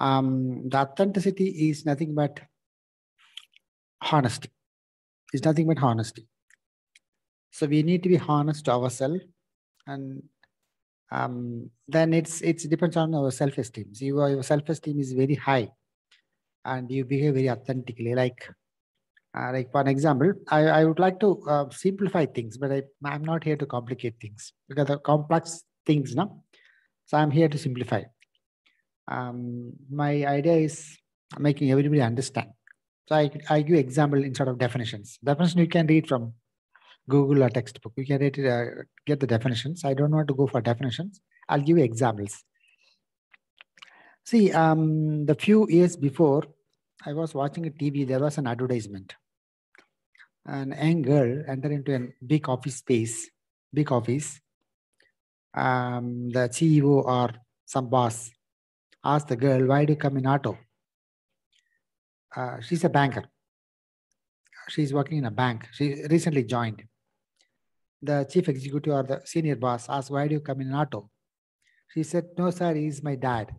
Um, the authenticity is nothing but honesty. It's nothing but honesty. So we need to be honest to ourselves, and um, then it's it's depends on our self-esteem. So your, your self-esteem is very high, and you behave very authentically. Like uh, like for example, I, I would like to uh, simplify things, but I, I'm not here to complicate things because the complex things, no. So I'm here to simplify. Um, my idea is making everybody understand. So I, I give example instead of definitions. Definition you can read from Google or textbook. You can read it, uh, get the definitions. I don't want to go for definitions. I'll give you examples. See, um, the few years before, I was watching a TV. There was an advertisement. An young girl entered into a big office space, big office. Um, the CEO or some boss asked the girl, "Why do you come in auto?" Uh, she's a banker. She's working in a bank. She recently joined the chief executive or the senior boss asked, Why do you come in auto? She said, No, sir, he's my dad.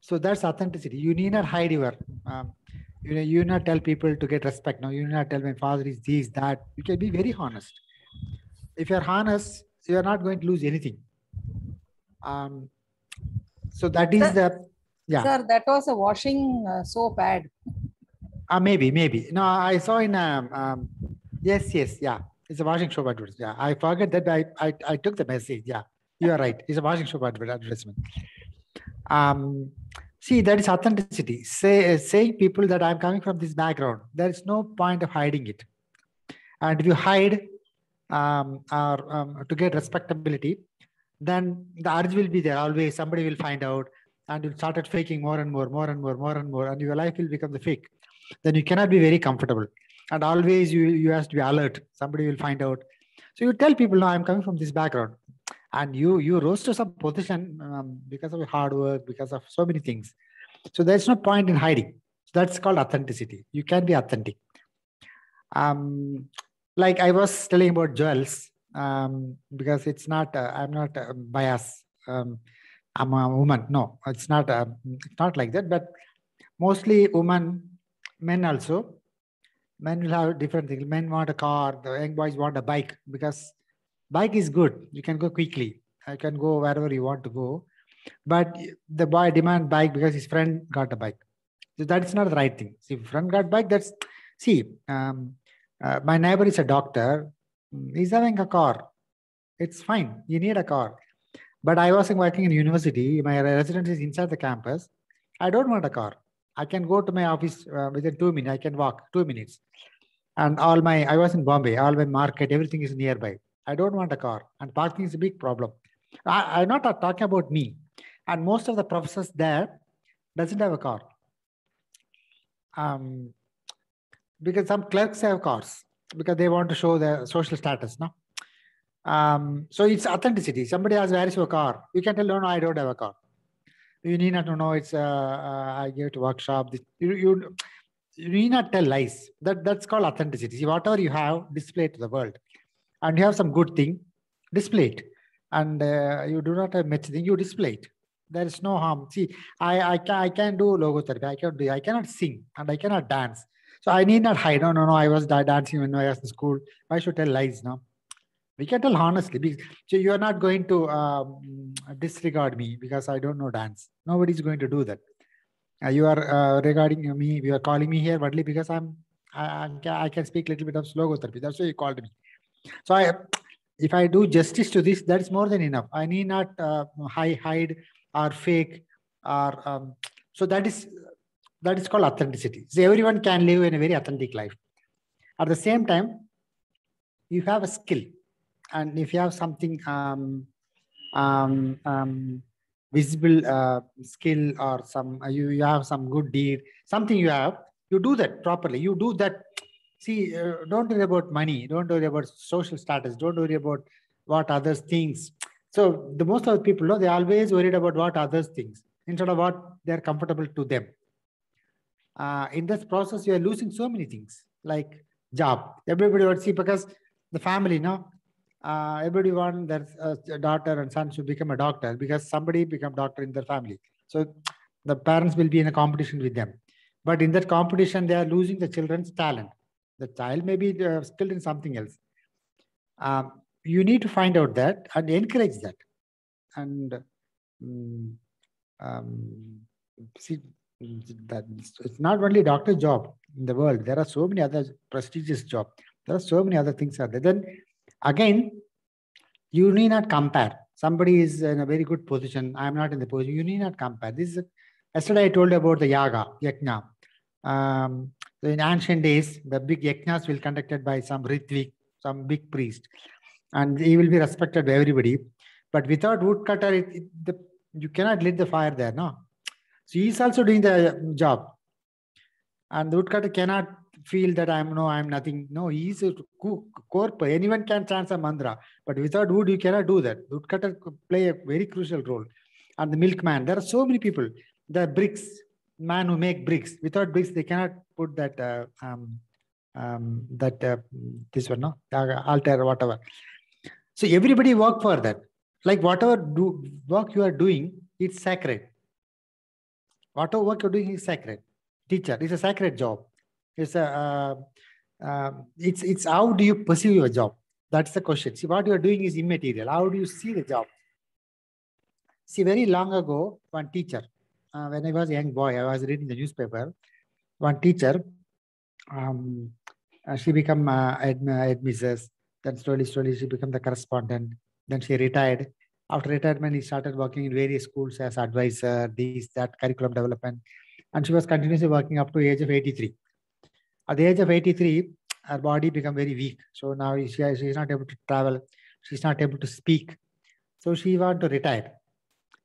So that's authenticity. You need not hide your, um, you know, you not tell people to get respect. No, you need not tell my father is this, that. You can be very honest. If you're honest, you're not going to lose anything. Um, so that is Sir- the, yeah. Sir, that was a washing uh, soap ad. Uh, maybe, maybe. No, I saw in um, um yes, yes, yeah. It's a washing soap advertisement. Yeah, I forget that I, I I took the message. Yeah, you are right. It's a washing soap advertisement. Um, see, that is authenticity. Say saying people that I'm coming from this background. There is no point of hiding it. And if you hide um, or um, to get respectability, then the urge will be there always. Somebody will find out, and you started faking more and more, more and more, more and more, and your life will become the fake. Then you cannot be very comfortable. And always you you have to be alert. Somebody will find out. So you tell people no i'm coming from this background. And you you rose to some position um, because of your hard work because of so many things. So there's no point in hiding. So that's called authenticity. You can be authentic. Um like i was telling about jewels um because it's not uh, i'm not uh, biased um i'm a woman. No it's not uh, it's not like that. But mostly women men also. Men will have different things. Men want a car the young boys want a bike because bike is good. You can go quickly. I can go wherever you want to go. But the boy demand bike because his friend got a bike. So that's not the right thing. See friend got bike that's see um, uh, my neighbor is a doctor he's having a car it's fine you need a car but i was working in university my residence is inside the campus i don't want a car I can go to my office uh, within two minutes. I can walk two minutes. And all my, I was in Bombay, all my market, everything is nearby. I don't want a car. And parking is a big problem. I, I'm not talking about me. And most of the professors there doesn't have a car. Um, because some clerks have cars because they want to show their social status. No. Um, so it's authenticity. Somebody asks, where is your car? You can tell, no, no, I don't have a car you need not to know it's uh, uh, I gave to workshop. You, you you need not tell lies. That that's called authenticity. See, whatever you have, display it to the world, and you have some good thing, display it, and uh, you do not have much thing, you display it. There is no harm. See, I I can I can do logotherapy. I can do. I cannot sing and I cannot dance. So I need not hide. No, no, no. I was dancing when I was in school. Why should I tell lies now? We can tell honestly. So you are not going to um, disregard me because I don't know dance. Nobody's going to do that. Uh, you are uh, regarding me. You are calling me here only because I'm. I, I, can, speak a little bit of logotherapy. That's why you called me. So I, if I do justice to this, that's more than enough. I need not uh, hide, hide or fake or um, so that is that is called authenticity. So everyone can live in a very authentic life. At the same time, you have a skill, and if you have something um, um, um, visible uh, skill or some uh, you, you have some good deed, something you have, you do that properly. You do that. See, uh, don't worry about money. Don't worry about social status. Don't worry about what others thinks. So the most of the people know they're always worried about what others thinks instead of what they're comfortable to them. Uh, in this process, you are losing so many things like job. Everybody would see because the family, no, uh, everybody want their uh, daughter and son should become a doctor because somebody become doctor in their family. So The parents will be in a competition with them. But in that competition, they are losing the children's talent. The child may be uh, skilled in something else. Um, you need to find out that and encourage that. And mm, um, see, that it's not only doctor job in the world. There are so many other prestigious jobs. There are so many other things are there. Then again, you need not compare. Somebody is in a very good position. I'm not in the position. You need not compare. This is yesterday I told you about the yaga, yajna. Um, so in ancient days, the big yajnas will conducted by some ritvik, some big priest, and he will be respected by everybody. But without woodcutter, it, it, the, you cannot lit the fire there, no. So he is also doing the job, and the woodcutter cannot feel that I'm no, I'm nothing. No, he is a corp. Anyone can chant a mantra, but without wood, you cannot do that. Woodcutter play a very crucial role. And the milkman, there are so many people. The bricks, man who make bricks. Without bricks, they cannot put that uh, um, um, that uh, this one, no, altar whatever. So everybody work for that. Like whatever do work you are doing, it's sacred. Whatever work you're doing is sacred. Teacher, it's a sacred job. It's a uh, uh, it's it's how do you perceive your job? That's the question. See, what you are doing is immaterial. How do you see the job? See, very long ago, one teacher, uh, when I was a young boy, I was reading the newspaper. One teacher, um, uh, she became uh, ad, admisses. Then slowly, slowly, she became the correspondent. Then she retired. After retirement, he started working in various schools as advisor, this, that, curriculum development. And she was continuously working up to age of 83. At the age of 83, her body became very weak. So now she, she is not able to travel. She's not able to speak. So she want to retire.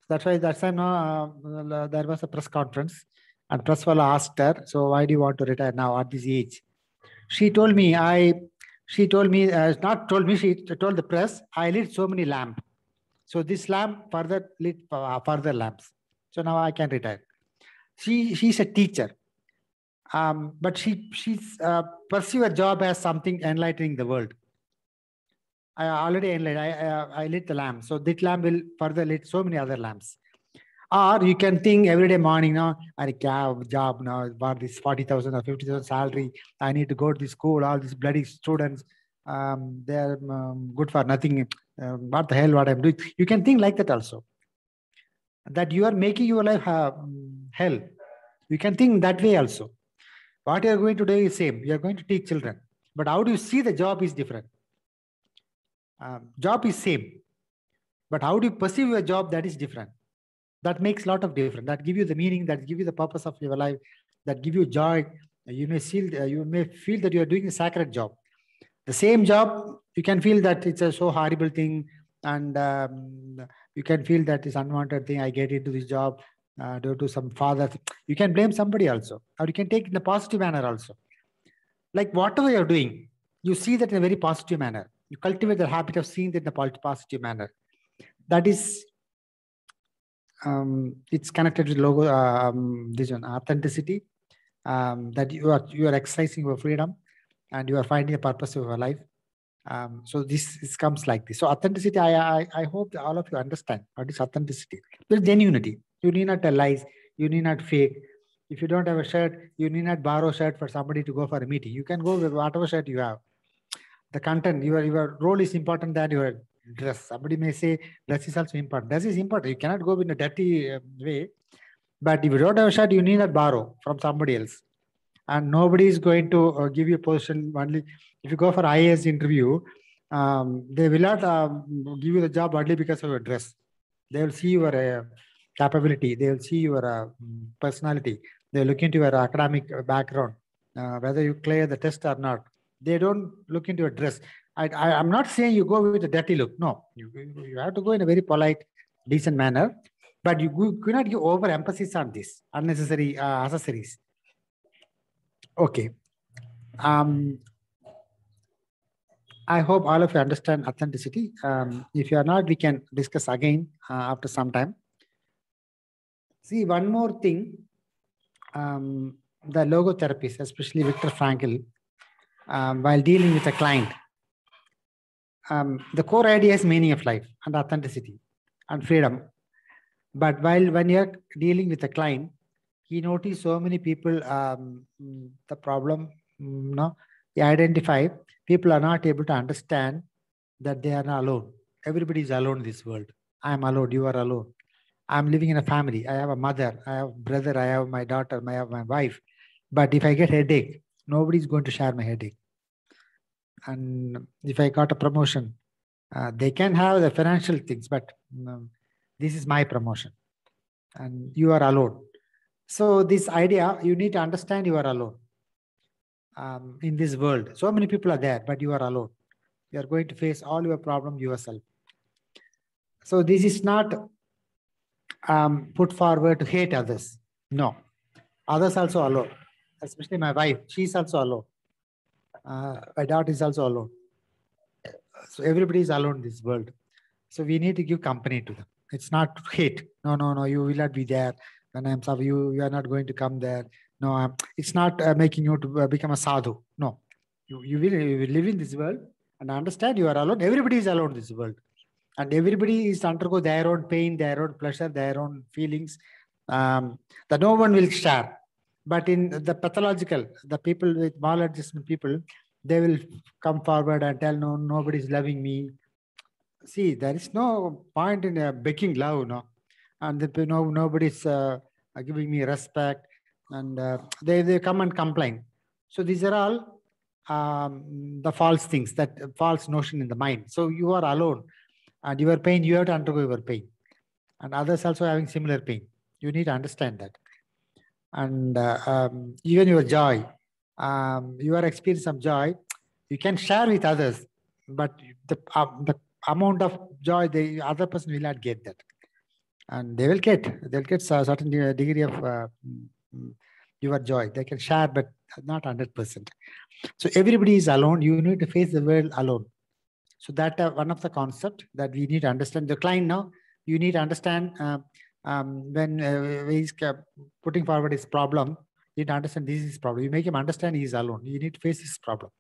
That's why that time now uh, there was a press conference and press fellow asked her, so why do you want to retire now at this age? She told me, I, she told me, uh, not told me, she told the press, I lit so many lamps. So this lamp further lit uh, further lamps. So now I can retire. She, she's a teacher. Um, but she she's uh, pursue a job as something enlightening the world. I already enlightened. I, I, I lit the lamp. So that lamp will further lit so many other lamps. Or you can think every day morning, now I have job now, about this 40,000 or 50,000 salary. I need to go to the school, all these bloody students, um, they're um, good for nothing. Uh, what the hell, what I'm doing? You can think like that also. That you are making your life uh, hell. You can think that way also. What you are going to do is same. You are going to teach children. But how do you see the job is different? Um, job is same. But how do you perceive your job that is different? That makes a lot of difference. That give you the meaning, that give you the purpose of your life, that give you joy. You may feel, you may feel that you are doing a sacred job. The same job, you can feel that it's a so horrible thing and um, you can feel that it's unwanted thing. I get into this job uh, due to some father. You can blame somebody also, or you can take in a positive manner also. Like whatever you're doing, you see that in a very positive manner. You cultivate the habit of seeing that in a positive manner. That is, um, it's connected with logo, um, this one, authenticity. Um, that you are you are exercising your freedom, and you are finding a purpose of your life. Um, so this, this comes like this. So authenticity, I, I, I hope all of you understand what is authenticity. There's genuinity. You need not tell lies. You need not fake. If you don't have a shirt, you need not borrow shirt for somebody to go for a meeting. You can go with whatever shirt you have. The content, your, your role is important than your dress. Somebody may say dress is also important. Dress is important. You cannot go in a dirty uh, way. But if you don't have a shirt, you need not borrow from somebody else. And nobody is going to uh, give you a position only. If you go for IAS interview, um, they will not um, give you the job only because of your dress. They will see your uh, capability. They will see your uh, personality. They look into your academic background, uh, whether you clear the test or not. They don't look into your dress. I, I, am not saying you go with a dirty look. No, you, you have to go in a very polite, decent manner. But you, you cannot give over emphasis on this unnecessary uh, accessories. Okay. Um, I hope all of you understand authenticity. Um, if you are not, we can discuss again uh, after some time. See, one more thing, um, the logotherapist, especially Viktor Frankl, um, while dealing with a client, um, the core idea is meaning of life and authenticity and freedom. But while when you're dealing with a client, he noticed so many people, um, the problem, mm, no, he identify people are not able to understand that they are not alone. Everybody is alone in this world. I am alone. You are alone. I'm living in a family. I have a mother. I have brother. I have my daughter. I have my wife. But if I get headache, nobody is going to share my headache. And if I got a promotion, uh, they can have the financial things, but um, this is my promotion, and you are alone. So this idea, you need to understand you are alone um, in this world. So many people are there, but you are alone. You are going to face all your problem yourself. So this is not um, put forward to hate others. No, others also alone. Especially my wife, she's also alone. Uh, my daughter is also alone. So everybody is alone in this world. So we need to give company to them. It's not hate. No, no, no. You will not be there when I'm sorry. You you are not going to come there. No, um, it's not uh, making you to uh, become a sadhu. No, you you will, you will live in this world and understand you are alone. Everybody is alone in this world, and everybody is undergo their own pain, their own pleasure, their own feelings. Um, that no one will share. But in the pathological, the people with maladjustment people, they will come forward and tell, no, nobody is loving me. See, there is no point in uh, begging love, no, and the, no nobody's uh, giving me respect, and uh, they they come and complain. So these are all um, the false things, that false notion in the mind. So you are alone, and your pain, you have to undergo your pain, and others also having similar pain. You need to understand that, and uh, um, even your joy, um, you are experiencing some joy, you can share with others, but the um, the amount of joy the other person will not get that, and they will get they'll get a certain degree of uh, mm, your joy. They can share, but not hundred percent. So everybody is alone. You need to face the world alone. So that uh, one of the concept that we need to understand. The client now, you need to understand uh, um, when uh, he's uh, putting forward his problem. You need to understand this is his problem. You make him understand he is alone. You need to face his problem.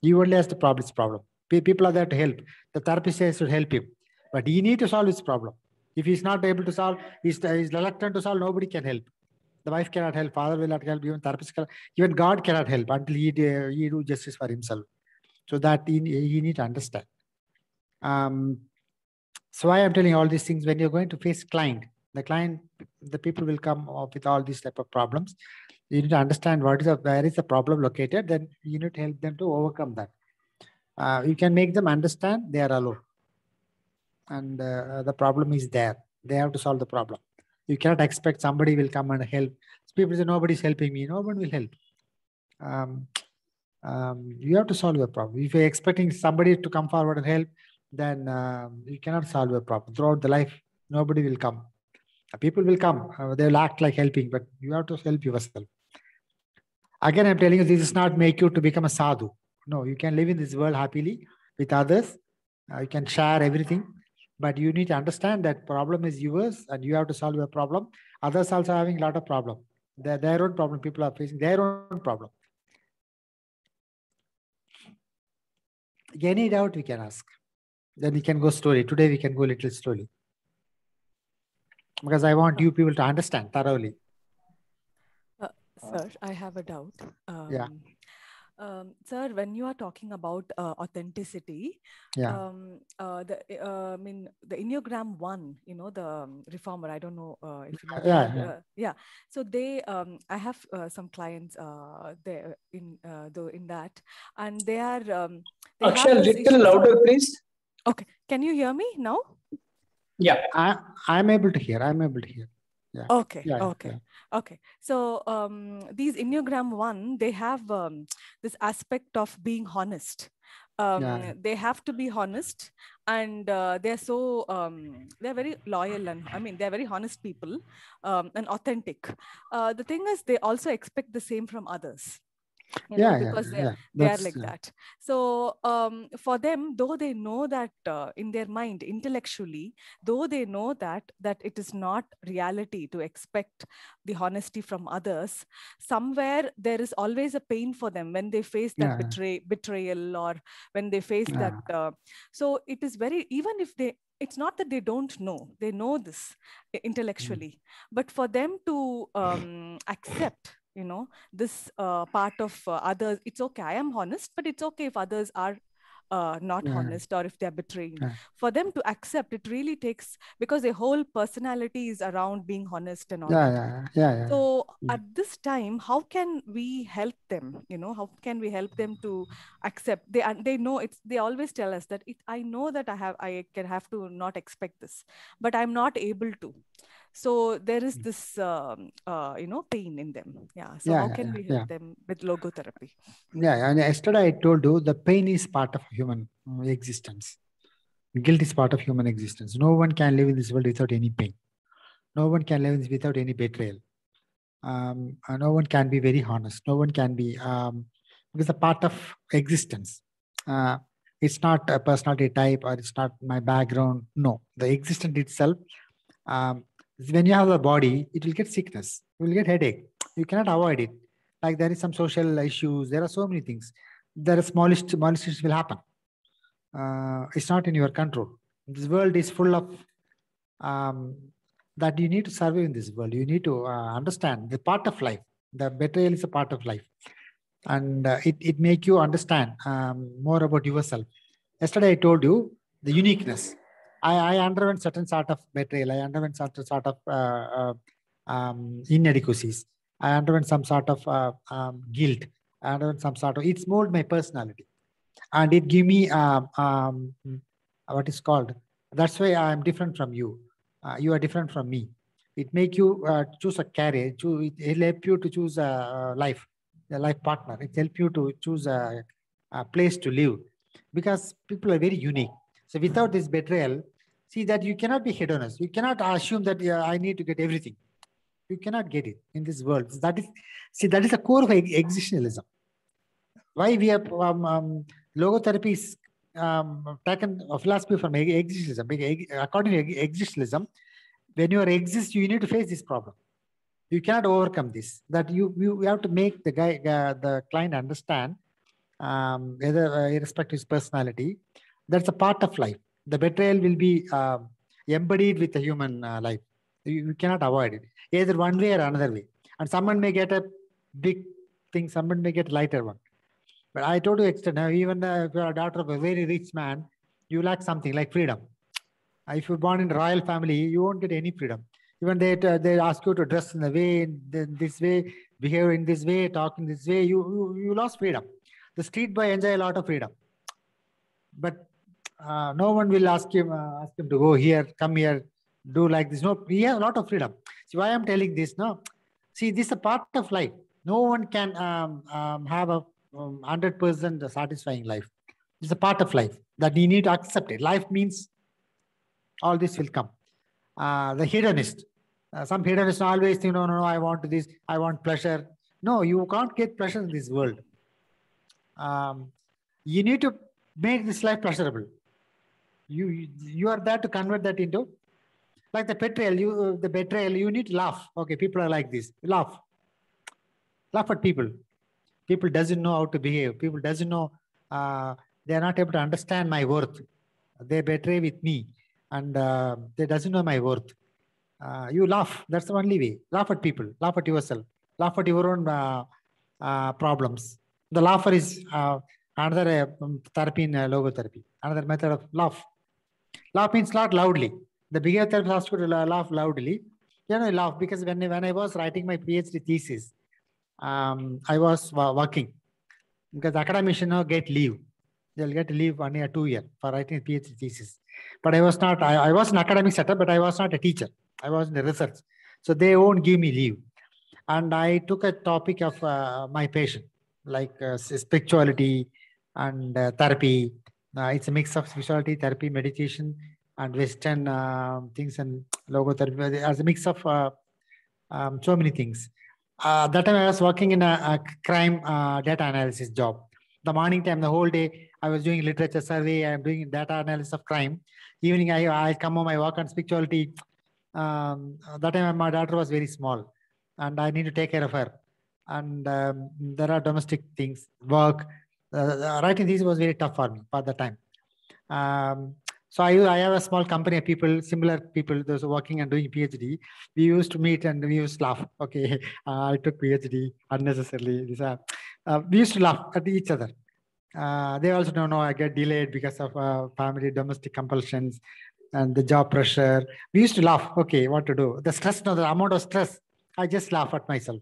You only has to problem his problem. Pe- People are there to help. The therapist says to help him, but he need to solve his problem. If he's not able to solve, he's, he's reluctant to solve. Nobody can help. The wife cannot help. Father will not help. Even therapist cannot. Even God cannot help until he he do justice for himself. So that he, he need to understand. Um, so I'm telling all these things when you're going to face client, the client, the people will come up with all these type of problems. You need to understand what is the where is the problem located. Then you need to help them to overcome that. Uh, you can make them understand they are alone, and uh, the problem is there. They have to solve the problem. You cannot expect somebody will come and help. People say nobody is helping me. No one will help. Um, um, you have to solve your problem. If you're expecting somebody to come forward and help, then um, you cannot solve a problem throughout the life nobody will come people will come uh, they will act like helping but you have to help yourself again i'm telling you this does not make you to become a sadhu no you can live in this world happily with others Uh, you can share everything but you need to understand that problem is yours and you have to solve your problem others also having a lot of problem their, their own problem people are facing their own problem any doubt we can ask then we can go slowly. Today we can go little slowly. Because I want you people to understand thoroughly. Sir, I have a doubt. Um, Yeah. Um, sir, when you are talking about uh, authenticity, Yeah. um, uh, the uh, I mean the Enneagram One, you know, the um, reformer. I don't know uh, if you know. Yeah, yeah. uh, yeah. So they, um, I have uh, some clients uh, there in uh, the in that, and they are. Um, they Akshay, little issue- louder, please. Okay, can you hear me now? Yeah. I I'm able to hear. I'm able to hear. Okay, Yeah, yeah, okay. yeah. Okay, so um, these Enneagram one, they have um, this aspect of being honest. Um, Yeah. They have to be honest, and uh, they're so um, they're very loyal, and I mean they're very honest people um, and authentic. Uh, the thing is, they also expect the same from others. You know, Yeah, yeah, because they, yeah. they are like yeah. that so um, for them though they know that uh, in their mind intellectually though they know that that it is not reality to expect the honesty from others somewhere there is always a pain for them when they face that betray betrayal or when they face that uh, so it is very even if they it's not that they don't know they know this intellectually but for them to um, accept you know this uh, part of uh, others it's okay i am honest but it's okay if others are uh, not Yeah. honest or if they're betraying Yeah. for them to accept it really takes because their whole personality is around being honest and all Yeah, that yeah, yeah, yeah. so Mm. at this time how can we help them you know how can we help them to accept they and they know it's they always tell us that it, i know that i have i can have to not expect this but i'm not able to so there is Mm. this um, uh, you know pain in them yeah so Yeah, how can yeah, we help yeah. them with logotherapy Yeah, and yesterday I told you the pain is part of human uh, existence. Guilt is part of human existence. No one can live in this world without any pain. No one can live without any betrayal. Um, uh, no one can be very honest. No one can be um, because a part of existence. Uh, it's not a personality type or it's not my background. No, the existence itself. Um, when you have a body, it will get sickness. You will get headache. You cannot avoid it. Like there is some social issues there are so many things. There are smallest smallest will happen. Uh, it's not in your control. This world is full of um, that you need to survive in this world. You need to uh, understand the part of life. The betrayal is a part of life. And uh, it, it make you understand um, more about yourself. Yesterday i told you the uniqueness i, I underwent certain sort of betrayal i underwent certain sort of uh, uh, um, inadequacies I underwent some sort of uh, um, guilt. I underwent some sort of it's molded my personality, and it gave me um, um, what is called. That's why I am different from you. Uh, you are different from me. It make you uh, choose a career. Choose, it help you to choose a, life, a life partner. It help you to choose a, a place to live, because people are very unique. So without this betrayal, see that you cannot be hedonist. You cannot assume that yeah, I need to get everything you cannot get it in this world. That is, see, that is the core of existentialism. Why we have um, um, logotherapy is um, taken a philosophy from existentialism. According to existentialism, when you exist, you need to face this problem. You cannot overcome this. That you you have to make the guy uh, the client understand, um, whether uh, irrespective of his personality, that's a part of life. The betrayal will be um embodied with the human uh, life. You, you cannot avoid it either one way or another way. And someone may get a big thing, someone may get a lighter one. But I told you extra now, even uh, if you are a daughter of a very rich man, you lack something like freedom. Uh, If you're born in royal family, you won't get any freedom. Even they uh, they ask you to dress in the way, in this way, behave in this way, talk in this way. You you, you lost freedom. The street boy enjoy a lot of freedom, but uh, no one will ask him uh, ask him to go here, come here, do like this. No, he has a lot of freedom. See why I'm telling this? No, see this is a part of life. No one can um, um, have a um, hundred percent satisfying life. It's a part of life that you need to accept it. Life means all this will come. Uh, the hedonist, uh, some hedonists always think, no, no, no, I want this, I want pleasure. No, you can't get pleasure in this world. Um, you need to make this life pleasurable. You, you are there to convert that into like the betrayal. You the betrayal. You need laugh. Okay, people are like this. Laugh. Laugh at people. People doesn't know how to behave. People doesn't know. Uh, they are not able to understand my worth. They betray with me, and uh, they doesn't know my worth. Uh, you laugh. That's the only way. Laugh at people. Laugh at yourself. Laugh at your own uh, uh, problems. The laughter is uh, another uh, um, therapy in uh, logotherapy. Another method of laugh. Laugh means not loudly. The behavior therapist has to la- laugh loudly. You know, I laugh because when, when I was writing my PhD thesis, um, I was working because academicians now get leave. They'll get leave one year, two year for writing a PhD thesis. But I was not, I, I was an academic setup, but I was not a teacher. I was in the research. So they won't give me leave. And I took a topic of uh, my patient, like uh, spirituality and uh, therapy. Uh, it's a mix of spirituality, therapy, meditation, and Western uh, things and logotherapy as a mix of uh, um, so many things. uh, that time I was working in a, a crime uh, data analysis job. The morning time, the whole day, I was doing literature survey. I'm doing data analysis of crime. Evening, I I come home, I work on spirituality. Um, that time, my daughter was very small, and I need to take care of her. And um, there are domestic things, work. Uh, writing these was very tough for me at the time. Um, so I, I have a small company of people, similar people, those working and doing PhD. We used to meet and we used to laugh. Okay, uh, I took PhD unnecessarily. This, uh, we used to laugh at each other. Uh, they also don't know I get delayed because of uh, family domestic compulsions and the job pressure. We used to laugh. Okay, what to do? The stress, no, the amount of stress. I just laugh at myself.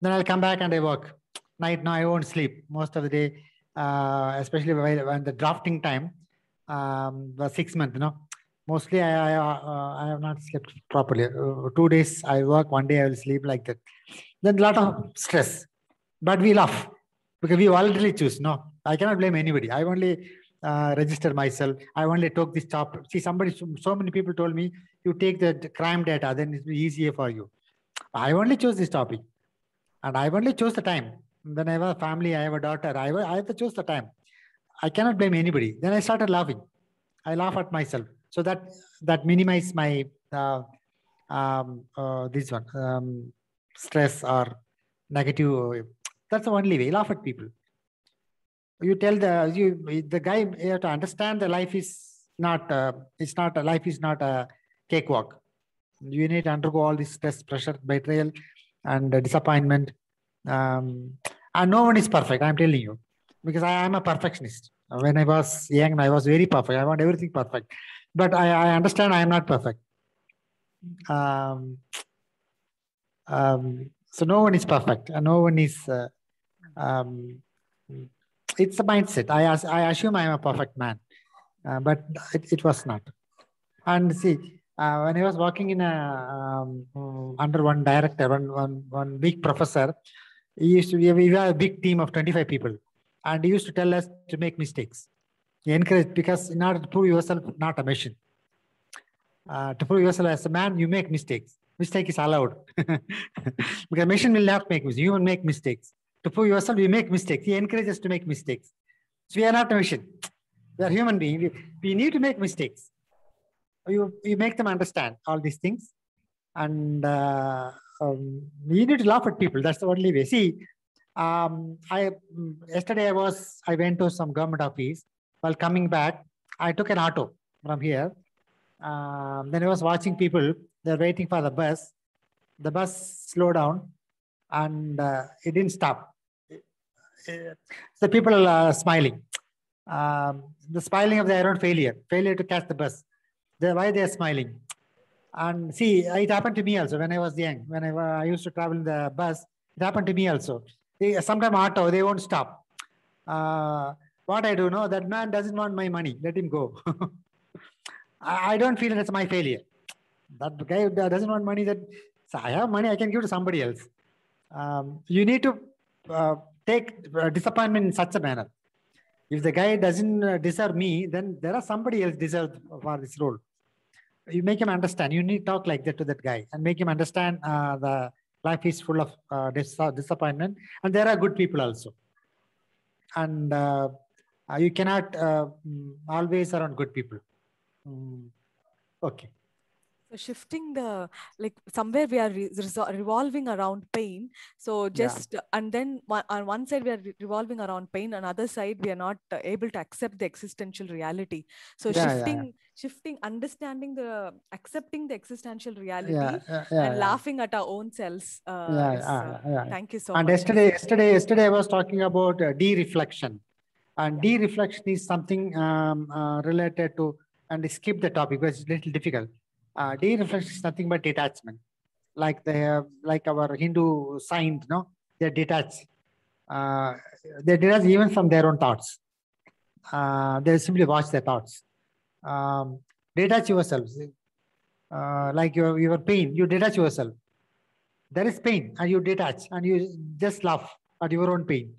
Then I'll come back and I work. Night, now I won't sleep most of the day, uh, especially when, the drafting time um, the six months. you know. Mostly I, I, uh, I have not slept properly. Uh, two days I work, one day I will sleep like that. Then a lot of stress, but we laugh because we voluntarily choose. No, I cannot blame anybody. I only uh, registered myself. I only took this job. See, somebody, so many people told me, you take the crime data, then it's easier for you. I only chose this topic and I only chose the time. When I have a family, I have a daughter, I, I have to choose the time. I cannot blame anybody. Then I started laughing. I laugh at myself. So that that minimize my uh, um, uh, this one um, stress or negative. That's the only way. Laugh at people. You tell the you the guy you have to understand the life is not uh, it's not a life is not a cakewalk. You need to undergo all this stress, pressure, betrayal, and disappointment. Um, and no one is perfect. I'm telling you because I am a perfectionist. When I was young, I was very perfect. I want everything perfect, but I, I understand I am not perfect. Um, um, so no one is perfect, and no one is. Uh, um, it's a mindset. I I assume I am a perfect man, uh, but it, it was not. And see, uh, when I was working in a um, under one director, one one one big professor, he used to we have a big team of twenty five people and he used to tell us to make mistakes. He encouraged because in order to prove yourself not a machine, uh, to prove yourself as a man, you make mistakes. Mistake is allowed because machine will not make mistakes. You will make mistakes. To prove yourself, you make mistakes. He encourages us to make mistakes. So we are not a machine. We are human beings. We, we need to make mistakes. You, you make them understand all these things. And uh, um, you need to laugh at people. That's the only way. See, um, I yesterday I was I went to some government office. While coming back, I took an auto from here. Um, then I was watching people. They're waiting for the bus. The bus slowed down, and uh, it didn't stop. The people are smiling. Um, the smiling of their own failure, failure to catch the bus. They're, why they are smiling? And see, it happened to me also when I was young. When I, I used to travel in the bus, it happened to me also they, sometime auto, they won't stop. Uh, what I do know, that man doesn't want my money. Let him go. I, I don't feel that's my failure. That guy doesn't want money. That so I have money, I can give to somebody else. Um, you need to uh, take uh, disappointment in such a manner. If the guy doesn't uh, deserve me, then there are somebody else deserved for this role. You make him understand. You need to talk like that to that guy and make him understand uh, the life is full of uh, dis disappointment and there are good people also and uh, uh you cannot uh, mm, always around good people mm. okay so shifting the like somewhere we are re revolving around pain. So just yeah. and then on one side we are re revolving around pain on other side we are not uh, able to accept the existential reality. So yeah, shifting yeah, shifting understanding the accepting the existential reality and laughing at our own selves uh, yeah, uh, thank you so and much. yesterday yesterday yesterday i was talking about uh, de-reflection. And de-reflection is something um, uh, related to and skip the topic because it's a little difficult uh, de-reflection is nothing but detachment. Like the like our Hindu signs, no, they're detached. Uh, they're detached even from their own thoughts. Uh, they simply watch their thoughts. Um, detach yourself. Uh, like your your pain, you detach yourself. There is pain, and you detach, and you just laugh at your own pain.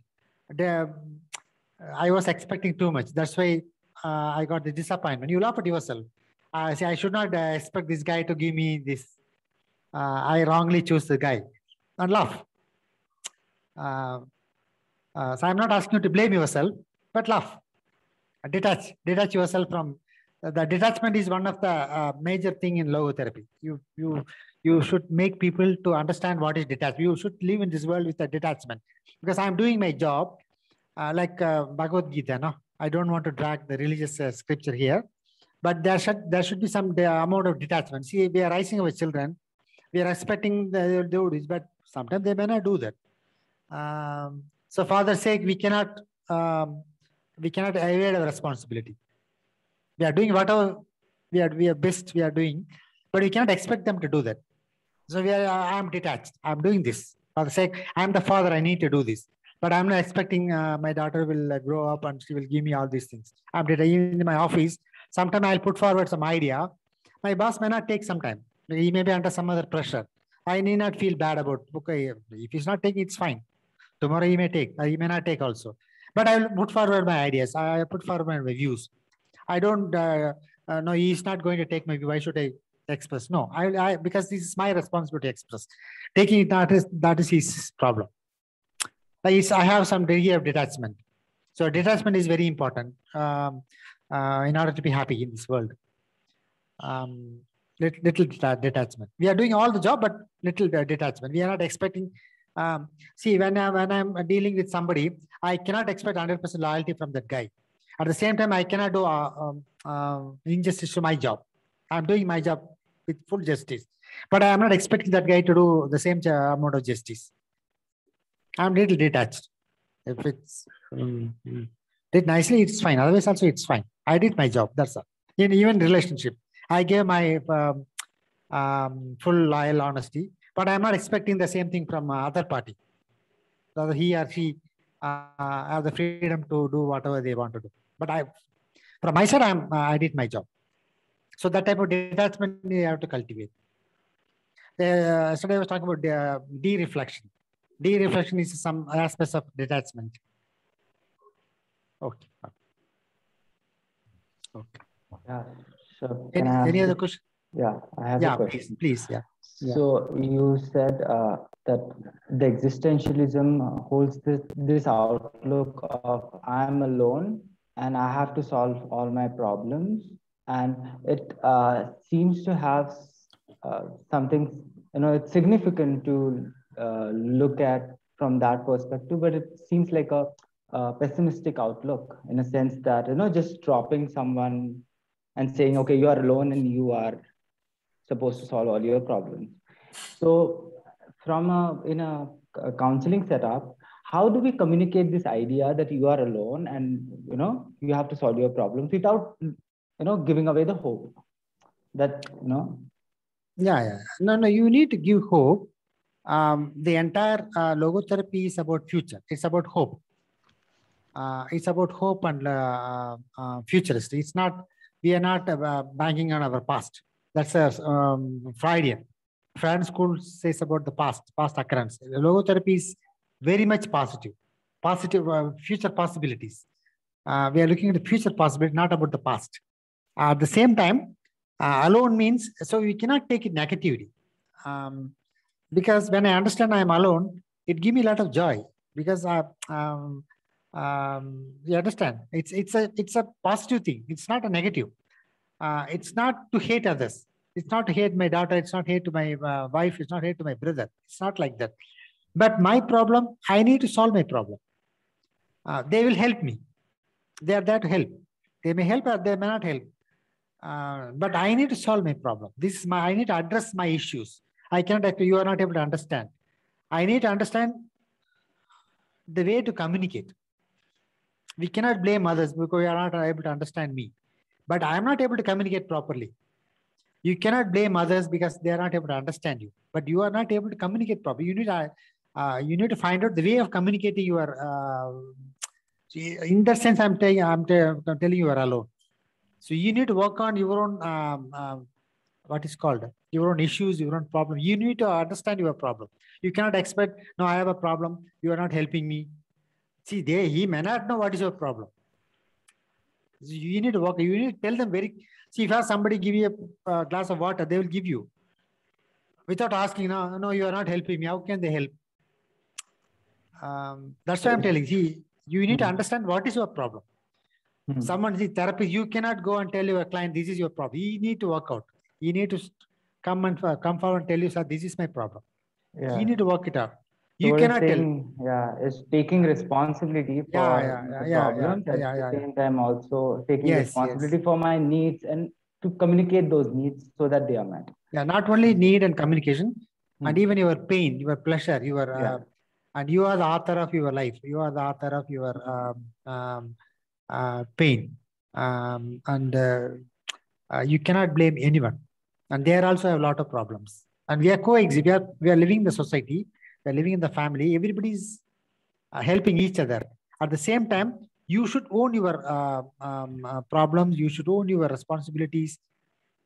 I was expecting too much. That's why uh, I got the disappointment. You laugh at yourself uh, see, I should not uh, expect this guy to give me this. Uh, I wrongly choose the guy and laugh. So I'm not asking you to blame yourself, but laugh. Detach, detach yourself from the detachment is one of the major thing in logotherapy. You you you should make people to understand what is detached. You should live in this world with a detachment because I'm doing my job, uh, like uh, Bhagavad Gita. No, I don't want to drag the religious uh, scripture here, but there should there should be some de- amount of detachment. See, we are raising our children, we are expecting the do this, but sometimes they may not do that. Um, so, for sake, we cannot um, we cannot evade our responsibility. We are doing whatever we are we are best we are doing, but we cannot expect them to do that. So we are I am detached. I'm doing this for the sake. I'm the father. I need to do this, but I'm not expecting uh, my daughter will uh, grow up and she will give me all these things. I'm detached. In my office, sometimes I'll put forward some idea. My boss may not take some time. He may be under some other pressure. I need not feel bad about. Okay, if he's not taking, it's fine. Tomorrow he may take. uh, He may not take also. But I will put forward my ideas. I put forward my views. I don't. Uh, uh, no, he's not going to take my view. Why should I express? No, I, I because this is my responsibility to express. Taking it that is that is his problem. I have some degree of detachment. So detachment is very important um, uh, in order to be happy in this world. Um, lit- little detachment. We are doing all the job, but little uh, detachment. We are not expecting. Um, see, when I, when I'm dealing with somebody, I cannot expect 100% loyalty from that guy. At the same time, I cannot do uh, uh, injustice to my job. I'm doing my job with full justice, but I am not expecting that guy to do the same amount of justice. I'm little detached. If it's um, mm, did nicely, it's fine. Otherwise, also it's fine. I did my job. That's all. In even relationship, I gave my um, um, full loyal honesty, but I'm not expecting the same thing from other party. Whether he or she uh, have the freedom to do whatever they want to do. But I, from my side, I'm uh, I did my job. So that type of detachment you have to cultivate. Uh, yesterday I was talking about uh, de-reflection. De-reflection is some aspects of detachment. Okay. Okay. Yeah, sure. Any, any other you- question? Yeah, I have Yeah, a question. please, please, yeah. Yeah. So you said uh, that the existentialism holds this, this outlook of I'm alone and I have to solve all my problems. And it uh, seems to have uh, something, you know, it's significant to uh, look at from that perspective, but it seems like a, pessimistic outlook in a sense that, you know, just dropping someone and saying, okay, you are alone and you are supposed to solve all your problems. So, from a in a, a counseling setup, how do we communicate this idea that you are alone and you know you have to solve your problems without you know giving away the hope that you know Yeah, yeah. No, no, you need to give hope. Um, the entire uh, logotherapy is about future. It's about hope. Uh, it's about hope and uh, uh, futuristic. It's not, we are not uh, banking on our past. That's a um, Freudian. Freudian school says about the past, past occurrence. Logotherapy is very much positive, positive uh, future possibilities. Uh, we are looking at the future possibility, not about the past. at the same time, uh, alone means so we cannot take it negatively um, because when i understand i'm alone it gives me a lot of joy because I, um, um, you understand? It's it's a it's a positive thing. It's not a negative. Uh, it's not to hate others. It's not to hate my daughter. It's not hate to my uh, wife. It's not hate to my brother. It's not like that. But my problem i need to solve my problem. Uh, they will help me. They are there to help. They may help or they may not help. Uh, but I need to solve my problem. This is my, I need to address my issues. I cannot, you are not able to understand. I need to understand the way to communicate. We cannot blame others because you are not able to understand me. But I am not able to communicate properly. You cannot blame others because they are not able to understand you. But you are not able to communicate properly. You need, uh, uh, you need to find out the way of communicating your. Uh, in that sense, I'm telling, I'm, I'm telling you, you are alone. So you need to work on your own, um, um, what is called, your own issues, your own problem. You need to understand your problem. You cannot expect, no, I have a problem. You are not helping me. See, they, he may not know what is your problem. You need to work. You need to tell them very. See, if you somebody give you a uh, glass of water, they will give you without asking. No, no, you are not helping me. How can they help? Um, that's why I'm telling See, you need to Mhm. understand what is your problem. Mhm. Someone, the therapist, you cannot go and tell your client, this is your problem. You need to work out. You need to come and uh, come forward and tell you, sir, this is my problem. Yeah. You need to work it out. You cannot tell. saying, Yeah, it's taking responsibility for Yeah, yeah, yeah, the yeah, yeah, problems, at yeah, the yeah, yeah. same time also taking Yes, yes. responsibility for my needs and to communicate those needs so that they are met. Yeah, not only need and communication, and Hmm. even your pain, your pleasure, your uh, and you are the author of your life. You are the author of your um, um, uh, pain, um, and uh, uh, you cannot blame anyone. And they also have a lot of problems. And we are coexist. We are we are living in the society. We are living in the family. Everybody's uh, helping each other. At the same time, you should own your uh, um, uh, problems. You should own your responsibilities.